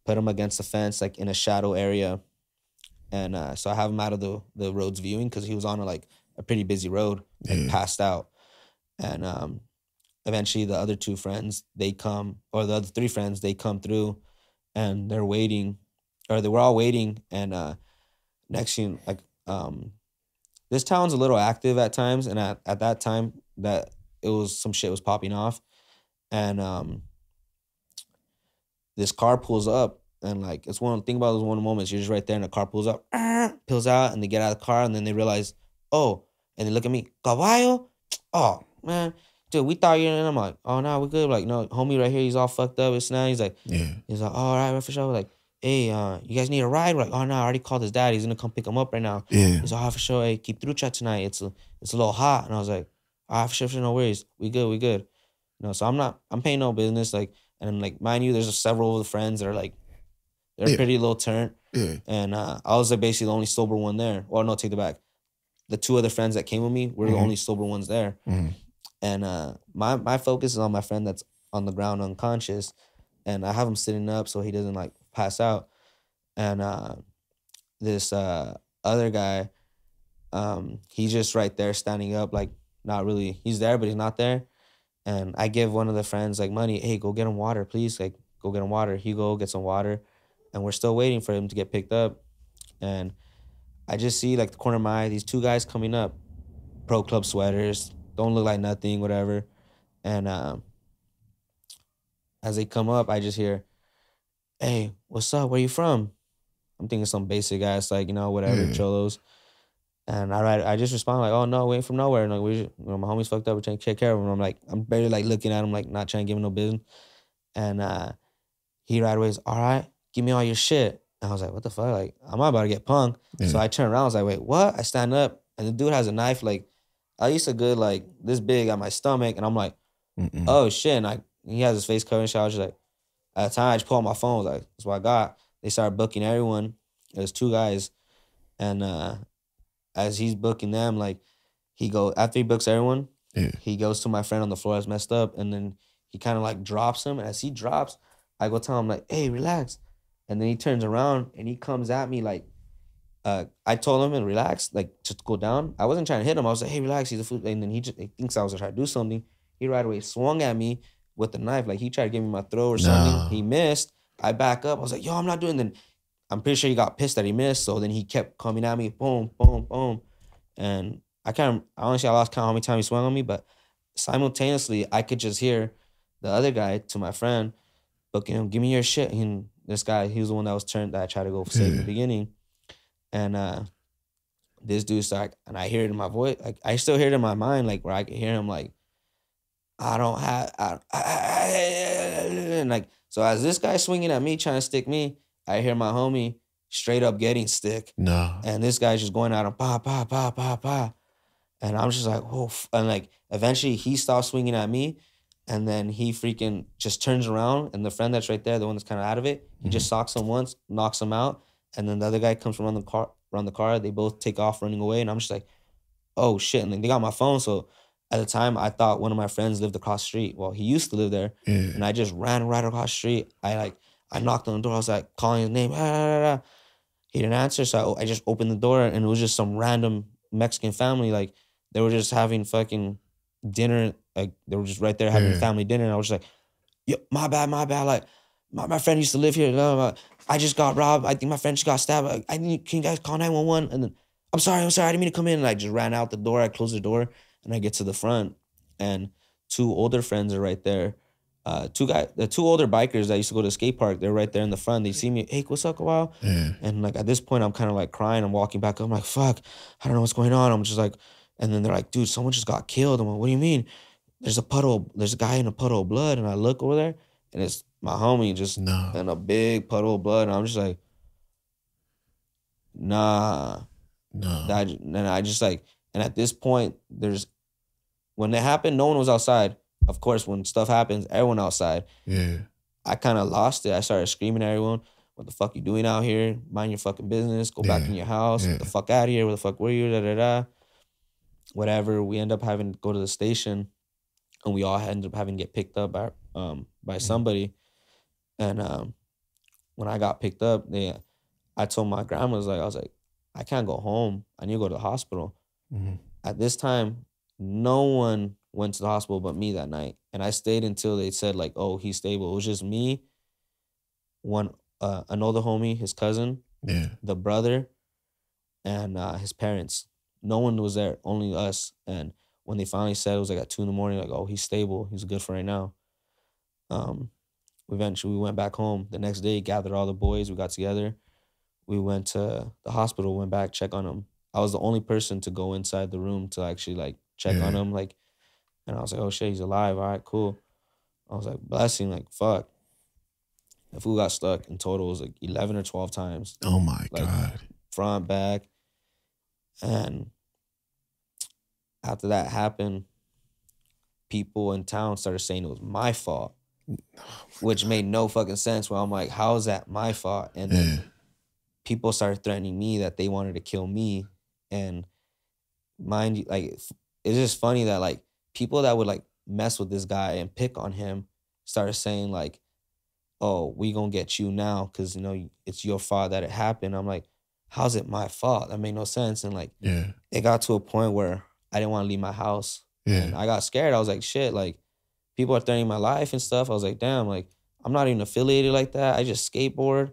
put him against the fence, like in a shadow area, and uh, so I have him out of the the road's viewing because he was on a, like a pretty busy road and Yeah. passed out. And um, eventually, the other two friends they come, or the other three friends they come through, and they're waiting, or they were all waiting, and uh, next thing like um this town's a little active at times and at, at that time that it was some shit was popping off. And um this car pulls up and like it's one thing about those one moments. You're just right there and the car pulls up pulls out and they get out of the car and then they realize oh and they look at me caballo? Oh man. Dude we thought you and I'm like oh no we're good. Like no homie right here he's all fucked up. It's now he's like Yeah. He's like, all right, for sure. Like, hey, uh, you guys need a ride? We're like, oh no, I already called his dad. He's gonna come pick him up right now. Yeah. He's like, oh, for sure. Hey, keep through chat tonight. It's a, it's a little hot. And I was like, ah, for sure, for sure, no worries. We good, we good. You know, so I'm not, I'm paying no business. Like, and I'm like, mind you, there's several of the friends that are like, they're Yeah. pretty little turnt. Yeah. And uh, I was like basically the only sober one there. Well, no, take the back. The two other friends that came with me were the Mhm. only sober ones there Mhm. and uh my my focus is on my friend that's on the ground unconscious and i have him sitting up so he doesn't like pass out. And uh this uh other guy um he's just right there standing up like not really he's there but he's not there. And i give one of the friends like money hey go get him water please like go get him water. He go get some water and we're still waiting for him to get picked up. And i just see like the corner of my eye these two guys coming up. Pro club sweaters don't look like nothing, whatever. And um, as they come up, I just hear, "Hey, what's up? Where you from?" I'm thinking some basic ass, like you know, whatever, Yeah. cholos. And I write, I just respond like, "Oh no, we ain't from nowhere." And like, we, just, you know, my homies fucked up. We're trying to take care of him. I'm like, I'm barely like looking at him, like not trying to give him no business. And uh, he right away is, "All right, give me all your shit." And I was like, "What the fuck? Like, I'm about to get punked." So I turn around. I was like, "Wait, what?" I stand up, and the dude has a knife like at least a good like this big on my stomach, and I'm like, Mm-mm. "Oh shit!" And I he has his face covered in shit. I was just like, at the time I just pulled out my phone. I was like, "That's what I got." They started booking everyone. There's two guys, and uh as he's booking them, like he go after he books everyone, Yeah. he goes to my friend on the floor that's messed up, and then he kind of like drops him. And as he drops, I go tell him like, "Hey, relax." And then he turns around and he comes at me like uh, I told him and relax, like just go down. I wasn't trying to hit him. I was like, hey, relax, he's a food. And then he just he thinks I was trying to do something. He right away swung at me with the knife, like he tried to give me my throat or something. No. He missed. I back up. I was like, yo, I'm not doing. Then I'm pretty sure he got pissed that he missed. So then he kept coming at me, boom, boom, boom, and I can't. I honestly, I lost count how many times he swung on me, but simultaneously, I could just hear the other guy to my friend, looking him, give me your shit. And this guy, he was the one that was turned that I tried to go save in the beginning. And uh this dude started, and I hear it in my voice, like I still hear it in my mind, like where I can hear him like, I don't have, I, I, like so as this guy swinging at me trying to stick me, I hear my homie straight up getting stick, No. and this guy's just going at him, pa pa pa pa pa, and I'm just like, oh, and like eventually he stops swinging at me, and then he freaking just turns around, and the friend that's right there, the one that's kind of out of it, he just mm-hmm. socks him once, knocks him out, and then the other guy comes around the car, around the car. They both take off running away, and I'm just like, oh shit! And then they got my phone, so at the time I thought one of my friends lived across the street. Well, he used to live there, Yeah. and I just ran right across the street. I like I knocked on the door. I was like calling his name. "Ah, ah, ah, ah." He didn't answer, so I, I just opened the door, and it was just some random Mexican family. Like they were just having fucking dinner. Like they were just right there having Yeah. family dinner. And I was just like, "Yo, my bad, my bad." Like my, my friend used to live here. blah, blah, blah. I just got robbed. I think my friend just got stabbed. I, I need, can you guys call nine one one? And then I'm sorry, I'm sorry, I didn't mean to come in. And I just ran out the door. I closed the door, and I get to the front, and two older friends are right there. Uh, two guys, the two older bikers that used to go to the skate park, they're right there in the front. They see me, hey, what's up, a while? Yeah. And like at this point, I'm kind of like crying. I'm walking back up. I'm like, fuck, I don't know what's going on. I'm just like, and then they're like, dude, someone just got killed. I'm like, what do you mean? There's a puddle, there's a guy in a puddle of blood. And I look over there and it's my homie just No. in a big puddle of blood. And I'm just like, nah. No. That, and I just like, and at this point, there's, when it happened, no one was outside. Of course, when stuff happens, everyone outside. yeah. I kind of lost it. I started screaming at everyone, "What the fuck you doing out here? Mind your fucking business. Go back in your house. yeah. Get the fuck out of here. Where the fuck were you? Da da da." Whatever. We end up having to go to the station, and we all ended up having to get picked up by um by somebody. And um, when I got picked up, they, I told my grandma, I was like, I was like, I can't go home. I need to go to the hospital Mhm. at this time, no one went to the hospital but me that night. And I stayed until they said like, oh, he's stable. It was just me, one uh an older homie, his cousin, Yeah. the brother, and uh his parents. No one was there, only us. And when they finally said it was like at two in the morning, like, oh, he's stable, he's good for right now. Um eventually we went back home. The next day, gathered all the boys, we got together. We went to the hospital, went back, check on him. I was the only person to go inside the room to actually like check on him. Like and I was like, oh shit, he's alive. All right, cool. I was like, blessing, like fuck. The fool got stuck in total it was like eleven or twelve times Oh my Like- God. front, back. And after that happened, people in town started saying it was my fault, oh which made no fucking sense. Where I'm like, how is that my fault? And then Yeah. people started threatening me that they wanted to kill me. And mind you, like, it's just funny that like people that would like mess with this guy and pick on him started saying like, "Oh, we gonna get you now because you know it's your fault that it happened." I'm like, "How's it my fault? That made no sense." And like, Yeah. it got to a point where I didn't want to leave my house, and Yeah. I got scared. I was like, "Shit!" Like, people are threatening my life and stuff. I was like, "Damn!" Like, I'm not even affiliated like that. I just skateboard,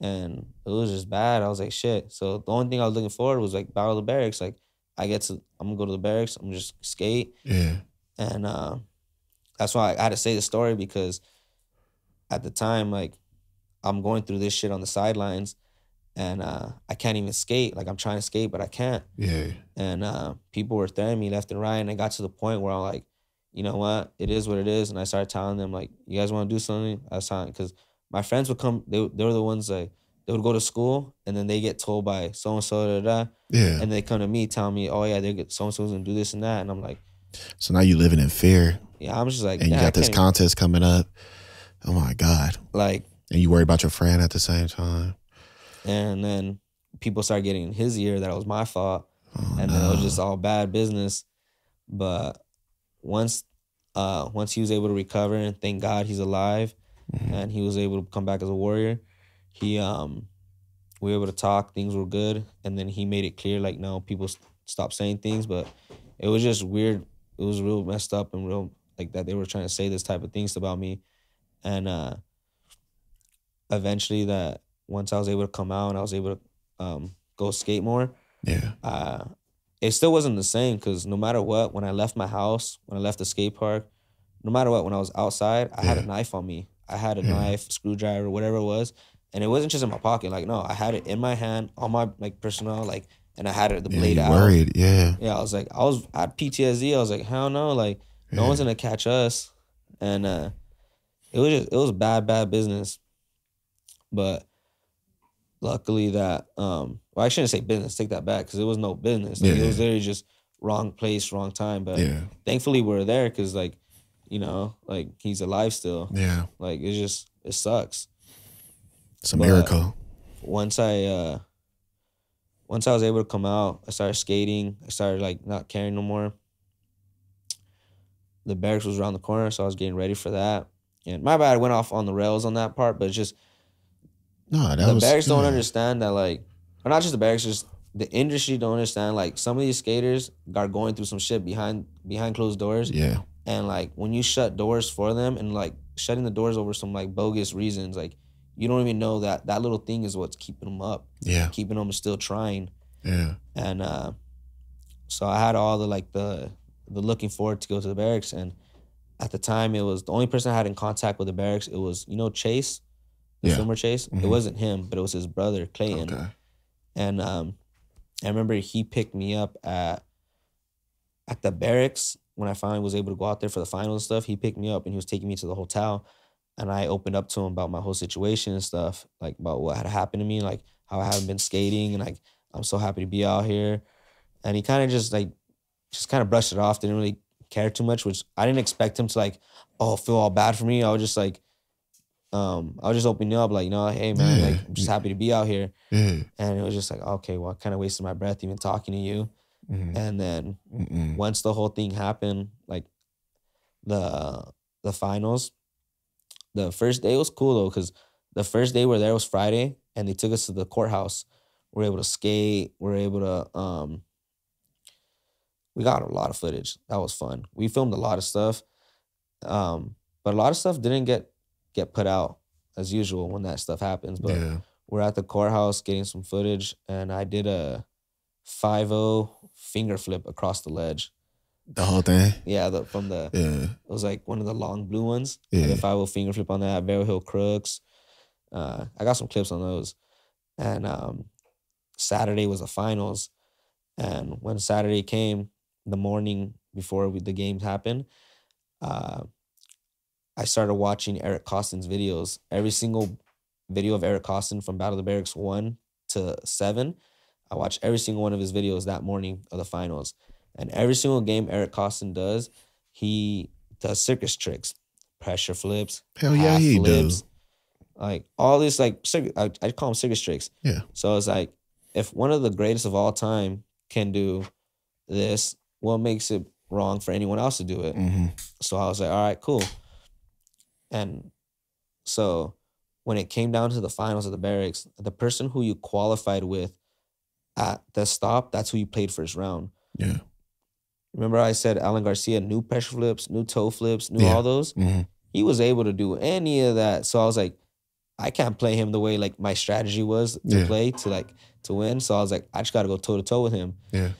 and it was just bad. I was like, "Shit!" So the only thing I was looking forward was like battle of the Berrics. Like, I get to, I'm gonna go to the Berrics. I'm just skate. Yeah. And uh, that's why I had to say the story because at the time, like, I'm going through this shit on the sidelines and uh, I can't even skate. Like, I'm trying to skate, but I can't. Yeah. And uh, people were threatening me left and right. And I got to the point where I'm like, you know what? It is what it is. And I started telling them, like, you guys want to do something? I was telling, because my friends would come, they, they were the ones like, they would go to school and then they get told by so and so, da da, da, Yeah. and they come to me telling me, oh, yeah, they get so and so's gonna do this and that. And I'm like, So now you living in fear yeah, I'm just like, and you got this can't even- contest coming up. Oh my God. like, And you worry about your friend at the same time. and then people start getting in his ear that it was my fault, Oh, and then it was just all bad business. But once, uh, once he was able to recover, and thank God he's alive, Mhm. and he was able to come back as a warrior, he um, we were able to talk. Things were good, and then he made it clear like no, people s- stop saying things, but it was just weird. It was real messed up and real like that they were trying to say this type of things about me, and uh eventually that once I was able to come out and I was able to um go skate more, Yeah. uh, it still wasn't the same because no matter what, when I left my house, when I left the skate park, no matter what, when I was outside, I had a knife on me. I had a Yeah. knife, screwdriver, whatever it was, and it wasn't just in my pocket. Like no, I had it in my hand, on my like personnel, like, and I had it the Yeah, blade out. worried. Yeah. Yeah, I was like, I was at PTSD. I was like, hell no, like no Yeah. one's gonna catch us, and uh, it was just it was bad, bad business. But luckily that um, well, I shouldn't say business. Take that back because it was no business. Like, Yeah. It was literally just wrong place, wrong time. But Yeah. thankfully we're there because like, you know, like he's alive still. Yeah. Like it's just it sucks. It's a But- miracle. once I uh once I was able to come out, I started skating. I started like not caring no more. The Berrics was around the corner, so I was getting ready for that. And my bad, I went off on the rails on that part, but it's just No, that the was Berrics don't understand that like, or not just the Berrics, just the industry don't understand like some of these skaters are going through some shit behind behind closed doors, Yeah. And like when you shut doors for them and like shutting the doors over some like bogus reasons, like you don't even know that that little thing is what's keeping them up Yeah. keeping them still trying. Yeah. And uh, so I had all the like the the looking forward to go to the Berrics. And at the time, it was the only person I had in contact with the Berrics. It was you know Chase, the Yeah. filmer Chase. It Mhm. wasn't him, but it was his brother Clayton. Okay. And um, I remember he picked me up at at the Berrics when I finally was able to go out there for the final and stuff. He picked me up and he was taking me to the hotel, and I opened up to him about my whole situation and stuff, like about what had happened to me, like how I haven't been skating, and like I'm so happy to be out here. And he kind of just like just kind of brushed it off, didn't really care too much, which I didn't expect him to like, oh, feel all bad for me. I was just like, um, I was just opening up, like, you know, hey man, Yeah. like I'm just happy to be out here. Yeah. And it was just like, okay, well, I kind of wasted my breath even talking to you. Mhm. And then Mm-mm. once the whole thing happened, like the the finals, the first day was cool though, because the first day we're there was Friday, and they took us to the courthouse. We're able to skate. We're able to um. We got a lot of footage. That was fun. We filmed a lot of stuff, um, but a lot of stuff didn't get get put out as usual when that stuff happens. But yeah. we're at the courthouse getting some footage, and I did a 5-0 finger flip across the ledge. The whole thing. Yeah, the, from the Yeah. it was like one of the long blue ones. Yeah. Yeah. The 5 finger flip on that, Varial Heel Crooks. Uh, I got some clips on those. And um, Saturday was the finals. And when Saturday came, the morning before we, the games happened, uh, I started watching Eric Koston's videos. Every single video of Eric Koston from Battle of the Berrics 1 to 7, I watched every single one of his videos that morning of the finals. And every single game Eric Koston does, he does circus tricks, pressure flips, Hell yeah, he flips, do. like all this like circus, I, I call them circus tricks. Yeah. So it's like if one of the greatest of all time can do this, what makes it wrong for anyone else to do it? hmm So I was like, all right, cool. And so when it came down to the finals of the Berrics, the person who you qualified with at the stop, that's who you played first round. Yeah. Remember I said Alan Garcia new pressure flips, new toe flips, new Yeah. all those? hmm He was able to do any of that. So I was like, I can't play him the way like my strategy was to Yeah. play to like to win. So I was like, I just gotta go toe to toe with him. Yeah.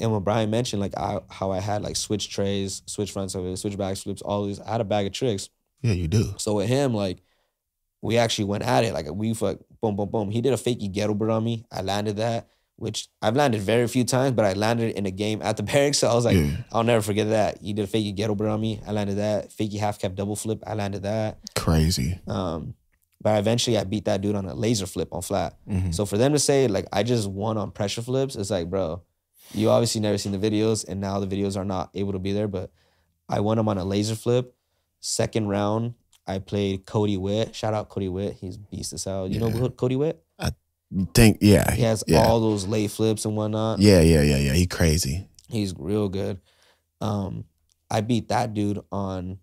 And when Brian mentioned like I, how I had like switch trays, switch fronts of it, switch back flips, all these, I had a bag of tricks. Yeah, you do. So with him, like we actually went at it. Like we fuck boom, boom, boom. He did a fakey ghetto bird on me. I landed that, which I've landed very few times, but I landed in a game at the Berrics. So I was like, yeah. I'll never forget that. You did a fakey ghetto bird on me. I landed that. Fakey half cap double flip. I landed that. Crazy. Um, but eventually I beat that dude on a laser flip on flat. hmm So for them to say like I just won on pressure flips, it's like, bro, you obviously never seen the videos, and now the videos are not able to be there. But I won him on a laser flip. Second round, I played Cody Witt. Shout out Cody Witt. He's beast as hell. You know Yeah. who Cody Witt? Think yeah. He has yeah. all those lay flips and whatnot. yeah, yeah, yeah, yeah. He crazy. He's real good. Um, I beat that dude on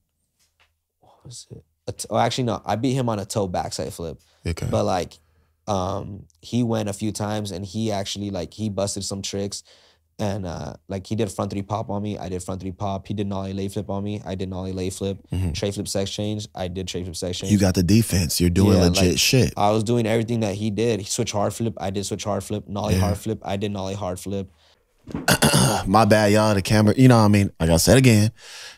what was it? T- oh, actually no, I beat him on a toe backside flip. Okay. But like um, he went a few times and he actually like he busted some tricks. And uh, like he did front three pop on me, I did front three pop. He did nollie lay flip on me, I did nollie lay flip. Mhm. Tray flip sex change, I did tray flip sex change. You got the defense. You're doing Yeah, legit like- shit. I was doing everything that he did. He switch hard flip, I did switch hard flip. Nollie Yeah. hard flip, I did nollie hard flip. My bad, y'all. The camera, you know what I mean? Like I said again,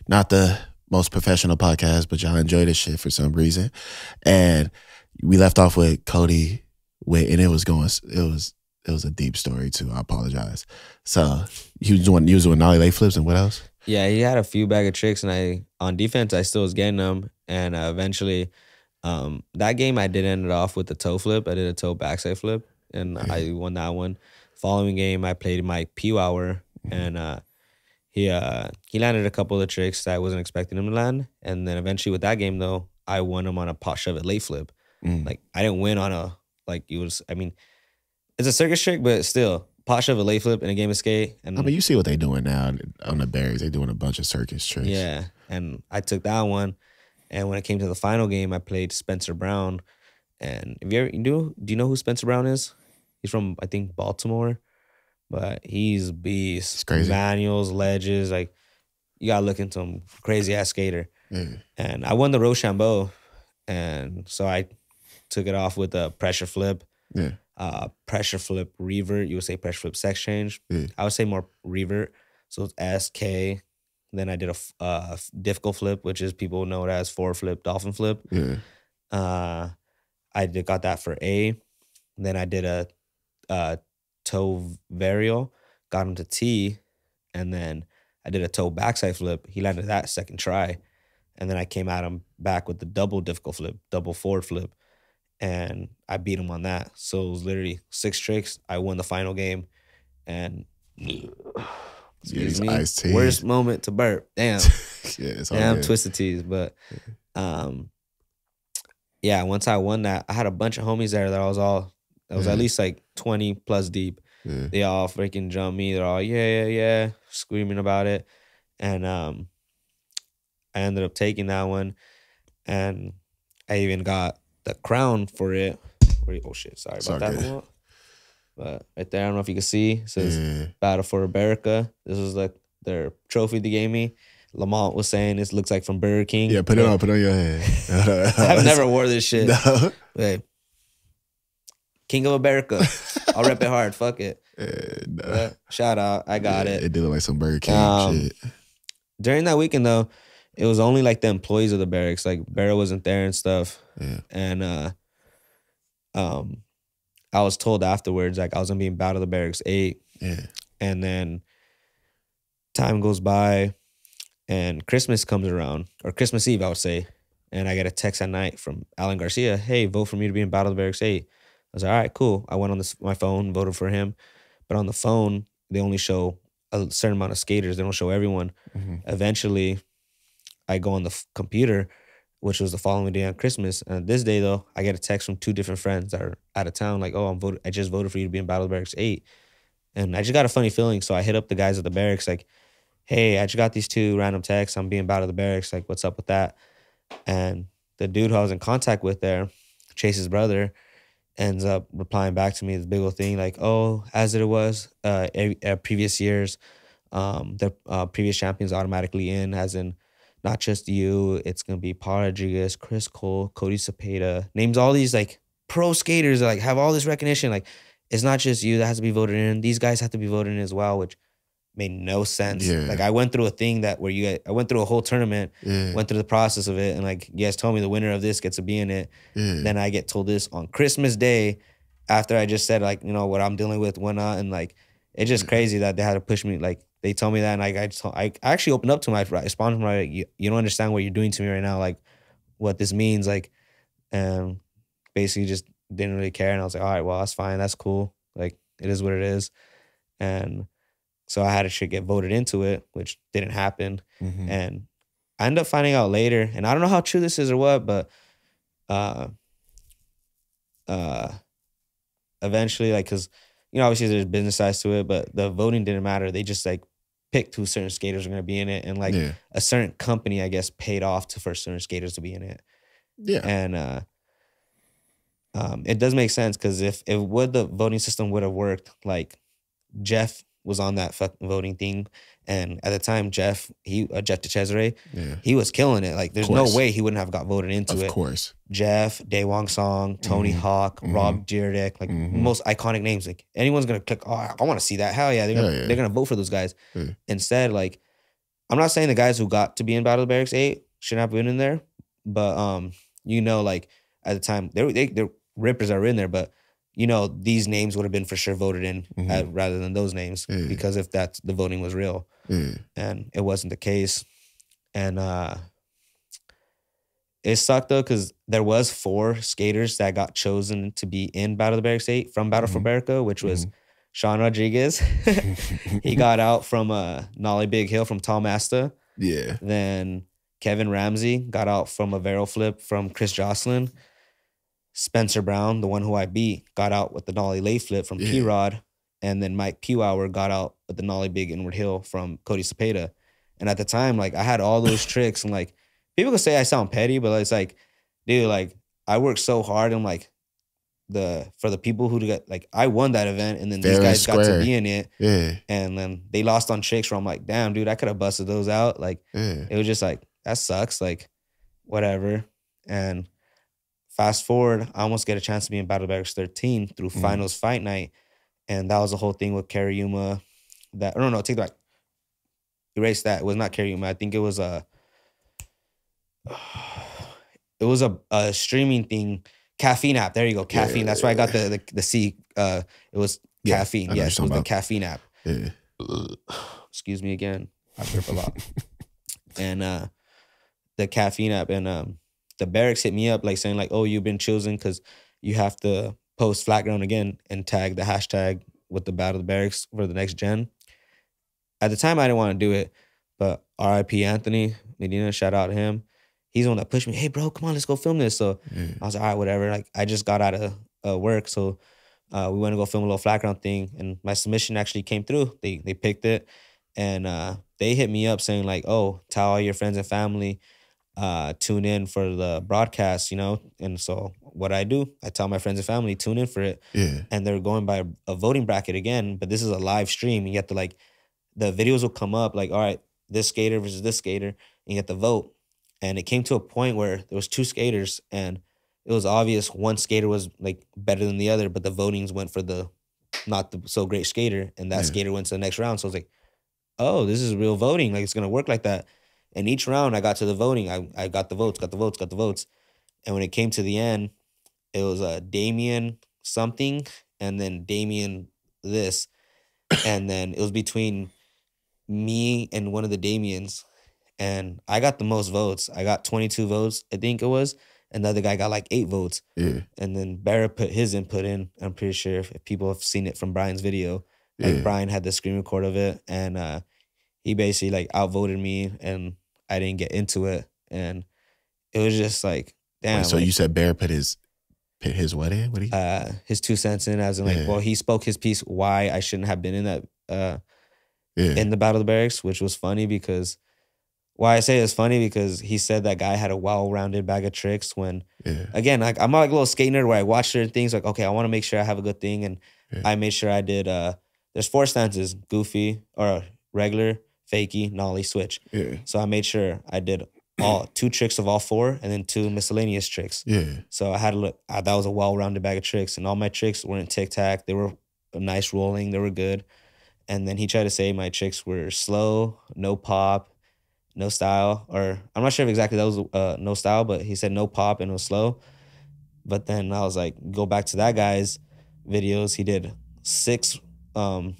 not the most professional podcast, but y'all enjoy this shit for some reason. And we left off with Cody with, and it was going, it was, it was a deep story too. I apologize. So he was doing, he was doing nollie lay flips and what else? Yeah, he had a few bag of tricks, and I on defense I still was getting them, and uh, eventually, um, that game I did end it off with the toe flip. I did a toe backside flip, and I won that one. Following game, I played my P hour, and uh, he uh, he landed a couple of tricks that I wasn't expecting him to land, and then eventually with that game though, I won him on a pot shove it lay flip. Mm. Like I didn't win on a like it was. I mean, it's a circus trick, but still pot shove a lay flip in a game of skate, and I mean, you see what they doing now on the Berrics. They doing a bunch of circus tricks. Yeah, and I took that one. And when it came to the final game, I played Spencer Brown. And if you ever you do do you know who Spencer Brown is? He's from I think Baltimore, but he's a beast. It's crazy. Manuals, ledges, like you gotta look into him. Crazy ass skater. Yeah. And I won the Rochambeau, and so I took it off with a pressure flip, Yeah. Uh, pressure flip revert. You would say pressure flip sex change. Yeah. I would say more revert. So it's S K. Then I did a uh, difficult flip, which is people know it as four flip, dolphin flip. Yeah. Uh, I did, got that for A. Then I did a, uh toe varial, got him to T, and then I did a toe backside flip. He landed that second try, and then I came at him back with the double difficult flip, double forward flip, and I beat him on that. So it was literally six tricks. I won the final game, and excuse these me, worst moment to burp. Damn. yeah. It's Damn, twisted teas. But um, yeah, once I won that, I had a bunch of homies there that I was all that was Yeah. at least like twenty plus deep. Yeah. They all freaking jumped me. They're all yeah, yeah, yeah, screaming about it, and um, I ended up taking that one, and I even got the crown for it. Where- Oh shit, sorry about that. good. But right there, I don't know if you can see. It says Yeah. Battle for America. This was like their trophy they gave me. Lamont was saying this looks like from Burger King. Yeah, put it on, put it on your head. I've never wore this shit. No. Hey, King of America. I'll rep it hard. Fuck it. No. But shout out. I got Yeah, it. It did look like some Burger King Um, shit. During that weekend though, it was only like the employees of the Berrics. Like Berra wasn't there and stuff. Yeah. And uh um I was told afterwards like I was gonna be in Battle of the Berrics eight. Yeah. And then time goes by and Christmas comes around, or Christmas Eve, I would say. And I get a text at night from Alan Garcia, hey, vote for me to be in Battle of the Berrics 8. I was like, all right, cool. I went on this, my phone, voted for him. But on the phone, they only show a certain amount of skaters. They don't show everyone. Mhm. Eventually, I go on the f- computer, which was the following day on Christmas. And this day, though, I get a text from two different friends that are out of town, like, oh, I'm voted, I just voted for you to be in Battle Berrics 8. And I just got a funny feeling. So I hit up the guys at the Berrics, like, hey, I just got these two random texts. I'm being Battle of the Berrics. Like, what's up with that? And the dude who I was in contact with there, Chase's brother, ends up replying back to me this big old thing like, "Oh, as it was uh, uh previous years, um, the uh, previous champions automatically in, as in not just you. It's gonna be Paul Rodriguez, Chris Cole, Cody Cepeda, names all these like pro skaters that like have all this recognition. Like, it's not just you that has to be voted in. These guys have to be voted in as well, which made no sense. Yeah. Like I went through a thing that where you guys, I went through a whole tournament, Yeah. went through the process of it, and like you guys told me the winner of this gets to be in it. yeah. Then I get told this on Christmas Day after I just said like, you know, what I'm dealing with, whatnot. And like it's just crazy that they had to push me. Like they told me that and like I just I actually opened up to my I responded to my like, you, you don't understand what you're doing to me right now, like what this means. Like and basically just didn't really care. And I was like, all right, well, that's fine, that's cool. Like it is what it is. And so I had to shit get voted into it, which didn't happen. Mhm. And I ended up finding out later, and I don't know how true this is or what, but uh uh eventually like because you know obviously there's business sides to it, but the voting didn't matter. They just like picked who certain skaters are gonna be in it and like yeah. a certain company, I guess, paid off to for certain skaters to be in it. Yeah. And uh um, it does make sense because if if would the voting system would have worked, like Jeff was on that fucking voting thing, and at the time Jeff he uh, Jeff DeCesare Yeah. he was killing it. Like there's no way he wouldn't have got voted into Of it. Of course. Jeff, Daewon Song, Tony Mhm. Hawk, Mhm. Rob Dyrdek, like Mhm. most iconic names. Like anyone's gonna click. Oh, I want to see that. Hell yeah, they're gonna Yeah, yeah. they're gonna vote for those guys. Instead, like I'm not saying the guys who got to be in Battle Berrics eight shouldn't have been in there, but um, you know, like at the time they they they're rippers are in there, but you know these names would have been for sure voted in uh, rather than those names Yeah. because if that's the voting was real Yeah. and it wasn't the case. And uh it sucked though because there was four skaters that got chosen to be in Battle of the Berrics 8 from Battle for Mhm. Barrica, which was Mhm. Sean Rodriguez. he got out from uh Nollie Big Heel from Tom Asta. Yeah. Then Kevin Ramsey got out from a barrel flip from Chris Joslin. Spencer Brown, the one who I beat, got out with the Nollie lay flip from Yeah. P Rod. And then Mike Pewauer got out with the Nollie Big Inward Heel from Cody Cepeda. And at the time, like I had all those tricks and like people could say I sound petty, but it's like, dude, like I worked so hard and like the for the people who got like I won that event and then these Fair and guys got to be in it Yeah. and then they lost on tricks where I'm like, damn, dude, I could have busted those out. Like Yeah. it was just like that sucks like whatever and fast forward i almost get a chance to be in battle Berrics 13 through Mhm. finals fight night. And that was the whole thing with Karyuma that no no take that back. Erase that. It was not Karyuma i think it was a it was a, a streaming thing. Caffeine app. There you go. Yeah, caffeine. that's why i got the the, the c uh it was Yeah, caffeine. yes it was the caffeine app. Yeah. excuse me again. I burp a lot. And uh the caffeine app and um the Berrics hit me up like saying like oh you've been chosen because you have to post flat ground again and tag the hashtag with the battle of the Berrics for the next gen at the time i didn't want to do it but rip anthony medina shout out to him he's the one that pushed me hey bro come on let's go film this so Yeah. I was like, all right, whatever. Like I just got out of uh, work, so uh, we went to go film a little flat ground thing, and my submission actually came through. They they picked it, and uh, they hit me up saying like, oh, tell all your friends and family, uh, tune in for the broadcast, you know. And so what I do, I tell my friends and family tune in for it, Yeah. and they're going by a voting bracket again, but this is a live stream. You have to like, the videos will come up like, all right, this skater versus this skater, and you have to vote. And it came to a point where there was two skaters, and it was obvious one skater was like better than the other, but the votings went for the not the so great skater, and that Yeah. skater went to the next round. So I was like, oh, this is real voting. Like it's gonna work like that. And each round I got to the voting, I, I got the votes, got the votes, got the votes. And when it came to the end, it was uh Damien something and then Damien this. and then it was between me and one of the Damiens. And I got the most votes. I got 22 votes, I think it was. And the other guy got like eight votes. Yeah. And then Barrett put his input in. I'm pretty sure if, if people have seen it from Brian's video. Like Yeah. Brian had the screen record of it, and uh, he basically like outvoted me, and I didn't get into it, and it was just like, damn. Wait, so like, you said Bear put his put his what in? What he? uh, his two cents in, as in like, Yeah. well, he spoke his piece why I shouldn't have been in that uh, yeah. in the Battle of the Berrics, which was funny because why I say it's funny because he said that guy had a well-rounded bag of tricks when yeah. again, like I'm like a little skate nerd where I watch certain things like, okay, I want to make sure I have a good thing. And Yeah. I made sure I did uh there's four stances, goofy or regular, fakey, nollie, switch. Yeah. So I made sure I did all two tricks of all four and then two miscellaneous tricks. Yeah. So I had a look uh, that was a well-rounded bag of tricks. And all my tricks weren't tic-tac. They were nice rolling, they were good. And then he tried to say my tricks were slow, no pop, no style, or I'm not sure if exactly that was uh, no style, but he said no pop and it was slow. But then I was like, go back to that guy's videos. He did six, um,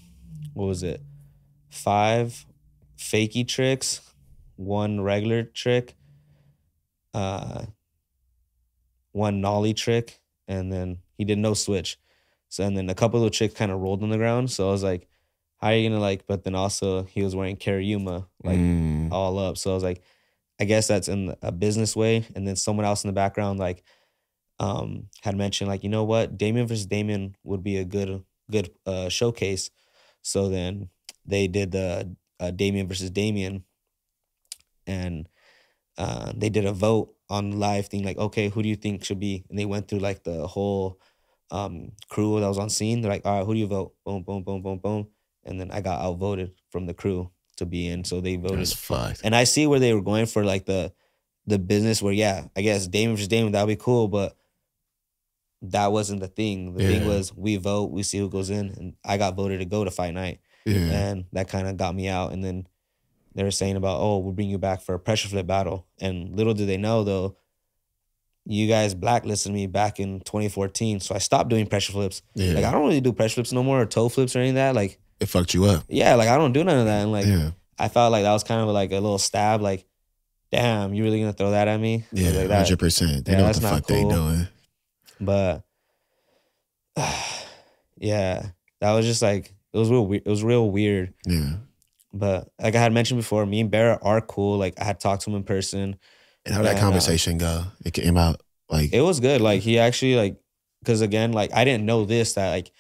what was it? Five fakey tricks, one regular trick, uh, one nollie trick, and then he did no switch. So and then a couple of the tricks kind of rolled on the ground. So I was like, how are you gonna like? But then also he was wearing Karyuma like Mm. all up. So I was like, I guess that's in a business way. And then someone else in the background like um had mentioned like, you know what, Damien versus Damien would be a good good uh showcase. So then they did the uh, Damien versus Damien, and uh, they did a vote on live thing, like, okay, who do you think should be? And they went through like the whole um, crew that was on scene. They're like, all right, who do you vote? Boom, boom, boom, boom, boom. And then I got outvoted from the crew to be in. So they voted. That's fucked. And I see where they were going for like the the business where yeah, I guess Damon versus Damon, that'd be cool, but that wasn't the thing. The thing was we vote, we see who goes in, and I got voted to go to fight night. Yeah. And that kind of got me out. And then they were saying about, oh, we'll bring you back for a pressure flip battle. And little did they know though, you guys blacklisted me back in 2014. So I stopped doing pressure flips. Yeah. Like I don't really do pressure flips no more or toe flips or any of that. Like, it fucked you up. yeah, like I don't do none of that. And like yeah. I felt like that was kind of like a little stab, like, damn, you really gonna throw that at me? Yeah. like that. Hundred percent. They Yeah, know what that's the not fuck they cool. doing. But yeah, that was just like it was real. It was real weird. Yeah. But like I had mentioned before, me and Berra are cool. Like I had talked to him in person. And how did that uh, conversation go? It came out like It was good. Like he actually like because again, like I didn't know this that like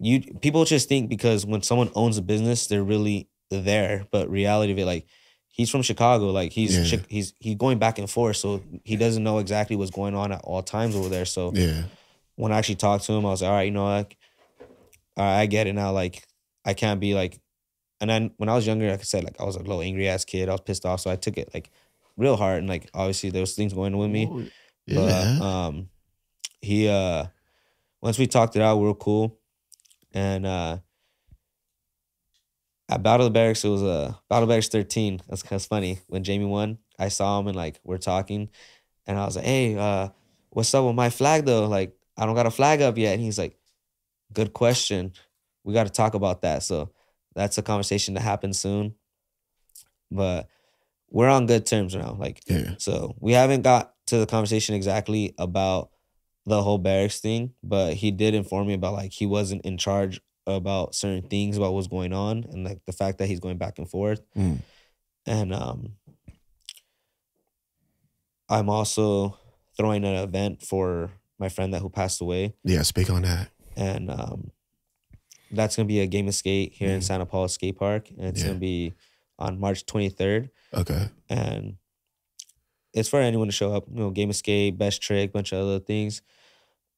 you people just think because when someone owns a business, they're really there. But reality of it, like he's from Chicago. Like he's Yeah. He's going back and forth, so he doesn't know exactly what's going on at all times over there. So yeah. when I actually talked to him, I was like, all right, you know, like, all right, I get it now. Like, I can't be like, and then when I was younger, like I said, like I was a little angry ass kid. I was pissed off, so I took it like real hard, and like obviously there was things going on with me. Yeah. But um, he uh, once we talked it out, we were cool, and uh, at Battle of the Berrics, it was a uh, Battle of the Berrics thirteen. That's kind of funny. When Jamie won, I saw him and like we're talking, and I was like, "Hey, uh, what's up with my flag though? Like, I don't got a flag up yet." And he's like, "Good question. We got to talk about that." So that's a conversation to happen soon. But we're on good terms now. Like, yeah. so we haven't got to the conversation exactly about the whole Berrics thing, but he did inform me about like he wasn't in charge about certain things about what's going on and like the fact that he's going back and forth. Mm. And um I'm also throwing an event for my friend that who passed away. Yeah. Speak on that. And um that's gonna be a game of skate here in Mm. Santa Paula Skate Park. And it's Yeah. gonna be on March 23rd Okay. and it's for anyone to show up. You know, game of skate, best trick, bunch of other things.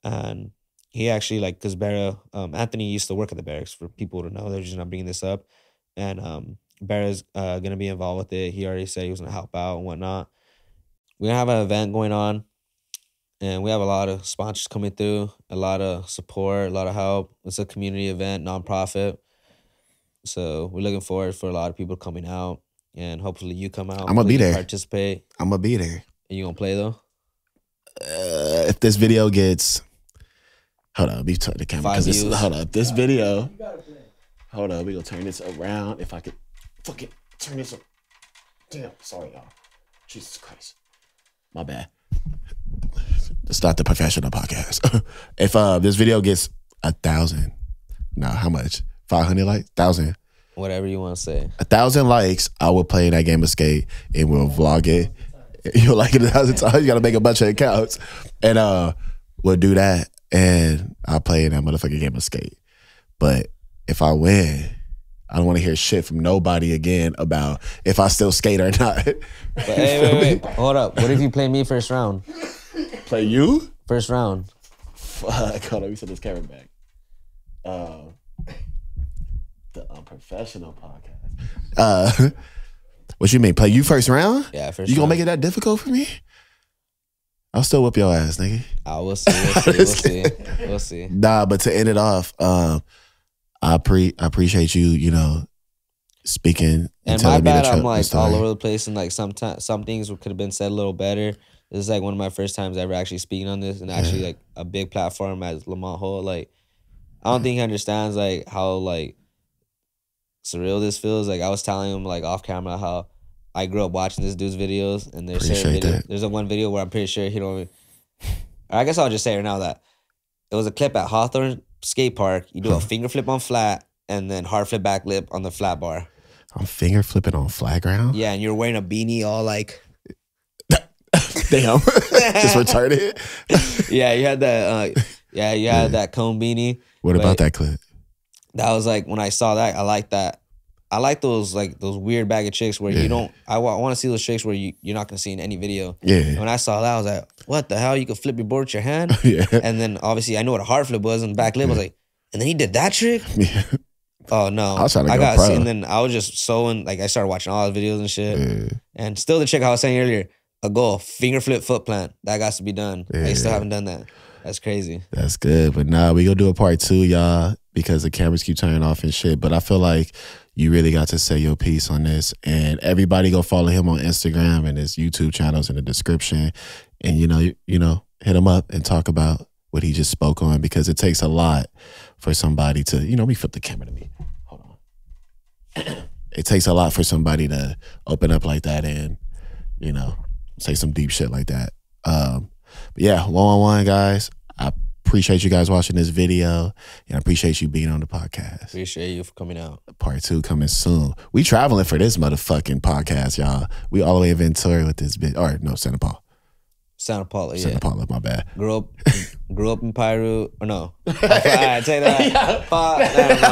And he actually like because Berra, um, Anthony used to work at the Berrics for people to know. They're just not bringing this up, and um, Berra's uh, gonna be involved with it. He already said he was gonna help out and whatnot. We're gonna have an event going on, and we have a lot of sponsors coming through, a lot of support, a lot of help. It's a community event, nonprofit. So we're looking forward for a lot of people coming out, and hopefully you come out. I'ma be there. Participate. I'm gonna be there. And you gonna play though? Uh, if this video gets, hold on, be turn the camera Five because this. views. Hold up, this video. Hold on, we gonna turn this around. If I could, fucking turn this. Up. Damn, sorry y'all. Jesus Christ, my bad. It's not the professional podcast. if uh this video gets a thousand, no, how much? Five hundred likes, thousand. Whatever you want to say. a thousand likes, I will play that game of skate and we'll vlog it. You'll like it a thousand times. You gotta make a bunch of accounts. And uh we'll do that and I'll play in that motherfucking game of skate. But if I win, I don't want to hear shit from nobody again about if I still skate or not. But hey, wait, wait, hold up. What if you play me first round? Play you? First round. Fuck. Hold on, let me set this camera back. Uh, the unprofessional podcast. Uh, what you mean? Play you first round? Yeah, first. You gonna round. make it that difficult for me? I'll still whip your ass, nigga. Ah, we'll see. We'll see. We'll see. We'll see. Nah, but to end it off, um, I pre I appreciate you, you know, speaking and, And my telling me the bad. I'm like all over the place, and like sometimes some things could have been said a little better. This is like one of my first times ever actually speaking on this, and actually like a big platform as Lamont Holt. Like, I don't think he understands like how like surreal this feels. Like I was telling him like off camera how I grew up watching this dude's videos, and there's certain video, that. there's a one video where I'm pretty sure he don't. I guess I'll just say it now that it was a clip at Hawthorne Skate Park. You do a finger flip on flat, and then hard flip back lip on the flat bar. I'm finger flipping on flat ground. Yeah, and you're wearing a beanie, all like Damn, just retarded. yeah, you had that. Uh, yeah, you had that cone beanie. What about that clip? That was like when I saw that, I like that. I like those like those weird bag of chicks where Yeah. you don't. I, want to see those chicks where you you're not gonna see in any video. Yeah. When I saw that, I was like, "What the hell? You could flip your board with your hand?" yeah. and then obviously I know what a hard flip was, and back lip was like, and then he did that trick. yeah. Oh no! I was trying to I go got pro. and then I was just sewing. Like I started watching all his videos and shit. Yeah. And still the trick I was saying earlier, a goal, finger flip foot plant. That got to be done. I still haven't done that. That's crazy. That's good. But nah, we gonna do a part two, y'all, because the cameras keep turning off and shit. But I feel like you really got to say your piece on this. And everybody go follow him on Instagram and his YouTube channels in the description. And you know, you, you know, hit him up and talk about what he just spoke on because it takes a lot for somebody to, you know, we flip the camera to me. Hold on. it takes a lot for somebody to open up like that and, you know, say some deep shit like that. Um, but yeah, one on one, guys. I appreciate you guys watching this video, and I appreciate you being on the podcast. Appreciate you for coming out. Part two coming soon. We traveling for this motherfucking podcast, y'all. We all the way in Ventura with this bit, or no, Santa Paula. Santa Paula, yeah. Santa Paula, my bad. Grew up, grew up in Piru. Or no, all right, take that. Fuck, never mind.